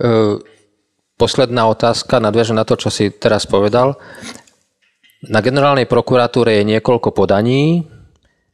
Uh Posledná otázka, nadviažem na to, čo si teraz povedal. Na generálnej prokuratúre je niekoľko podaní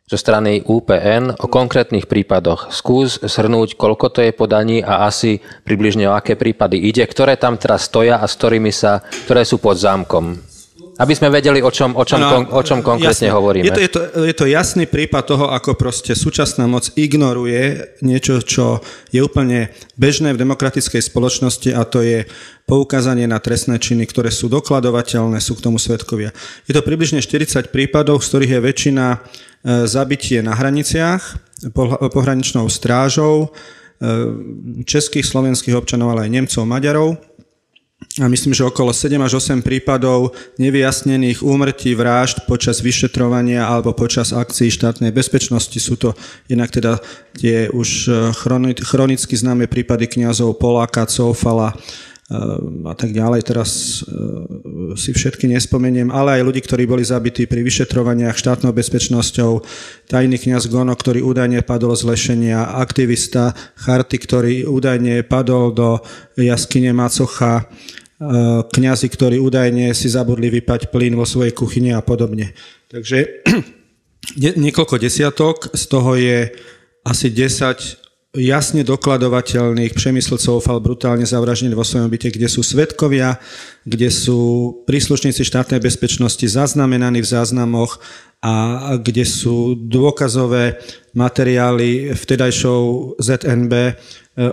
zo strany UPN o konkrétnych prípadoch. Skús shrnúť, koľko to je podaní a asi približne o aké prípady ide, ktoré tam teraz stoja a s ktorými sa, ktoré sú pod zámkom. Aby sme vedeli, o čom, o čom, no, kon, o čom konkrétne jasne. hovoríme. Je to, je, to, je to jasný prípad toho, ako proste súčasná moc ignoruje niečo, čo je úplne bežné v demokratickej spoločnosti a to je poukázanie na trestné činy, ktoré sú dokladovateľné, sú k tomu svetkovia. Je to približne 40 prípadov, z ktorých je väčšina e, zabitie na hraniciach, pohraničnou strážou, e, českých, slovenských občanov, ale aj Nemcov, Maďarov a myslím, že okolo 7 až 8 prípadov nevyjasnených úmrtí, vražd počas vyšetrovania alebo počas akcií štátnej bezpečnosti. Sú to inak teda tie už eh, chronicky známe prípady kňazov Poláka, Coufala, eh, a tak ďalej, teraz eh, si všetky nespomeniem, ale aj ľudí, ktorí boli zabití pri vyšetrovaniach štátnou bezpečnosťou, tajný kňaz Gono, ktorý údajne padol z lešenia, aktivista Charty, ktorý údajne padol do jaskyne Macocha, kňazi, ktorí údajne si zabudli vypať plyn vo svojej kuchyni a podobne. Takže *clears throat* niekoľko desiatok, z toho je asi 10 jasne dokladovateľných přemyslcov fal brutálne zavraždený vo svojom byte, kde sú svetkovia, kde sú príslušníci štátnej bezpečnosti zaznamenaní v záznamoch a kde sú dôkazové materiály vtedajšou ZNB eh,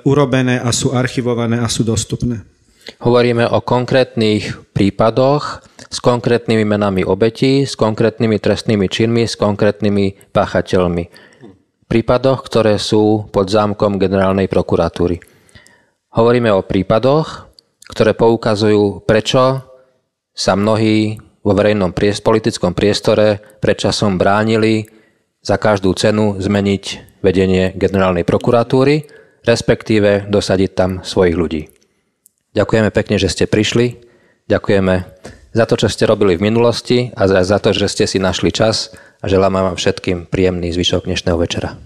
urobené a sú archivované a sú dostupné. Hovoríme o konkrétnych prípadoch s konkrétnymi menami obetí, s konkrétnymi trestnými činmi, s konkrétnymi páchateľmi. Prípadoch, ktoré sú pod zámkom generálnej prokuratúry. Hovoríme o prípadoch, ktoré poukazujú, prečo sa mnohí vo verejnom politickom priestore predčasom bránili za každú cenu zmeniť vedenie generálnej prokuratúry, respektíve dosadiť tam svojich ľudí. Ďakujeme pekne, že ste prišli. Ďakujeme za to, čo ste robili v minulosti a za to, že ste si našli čas a želám vám všetkým príjemný zvyšok dnešného večera.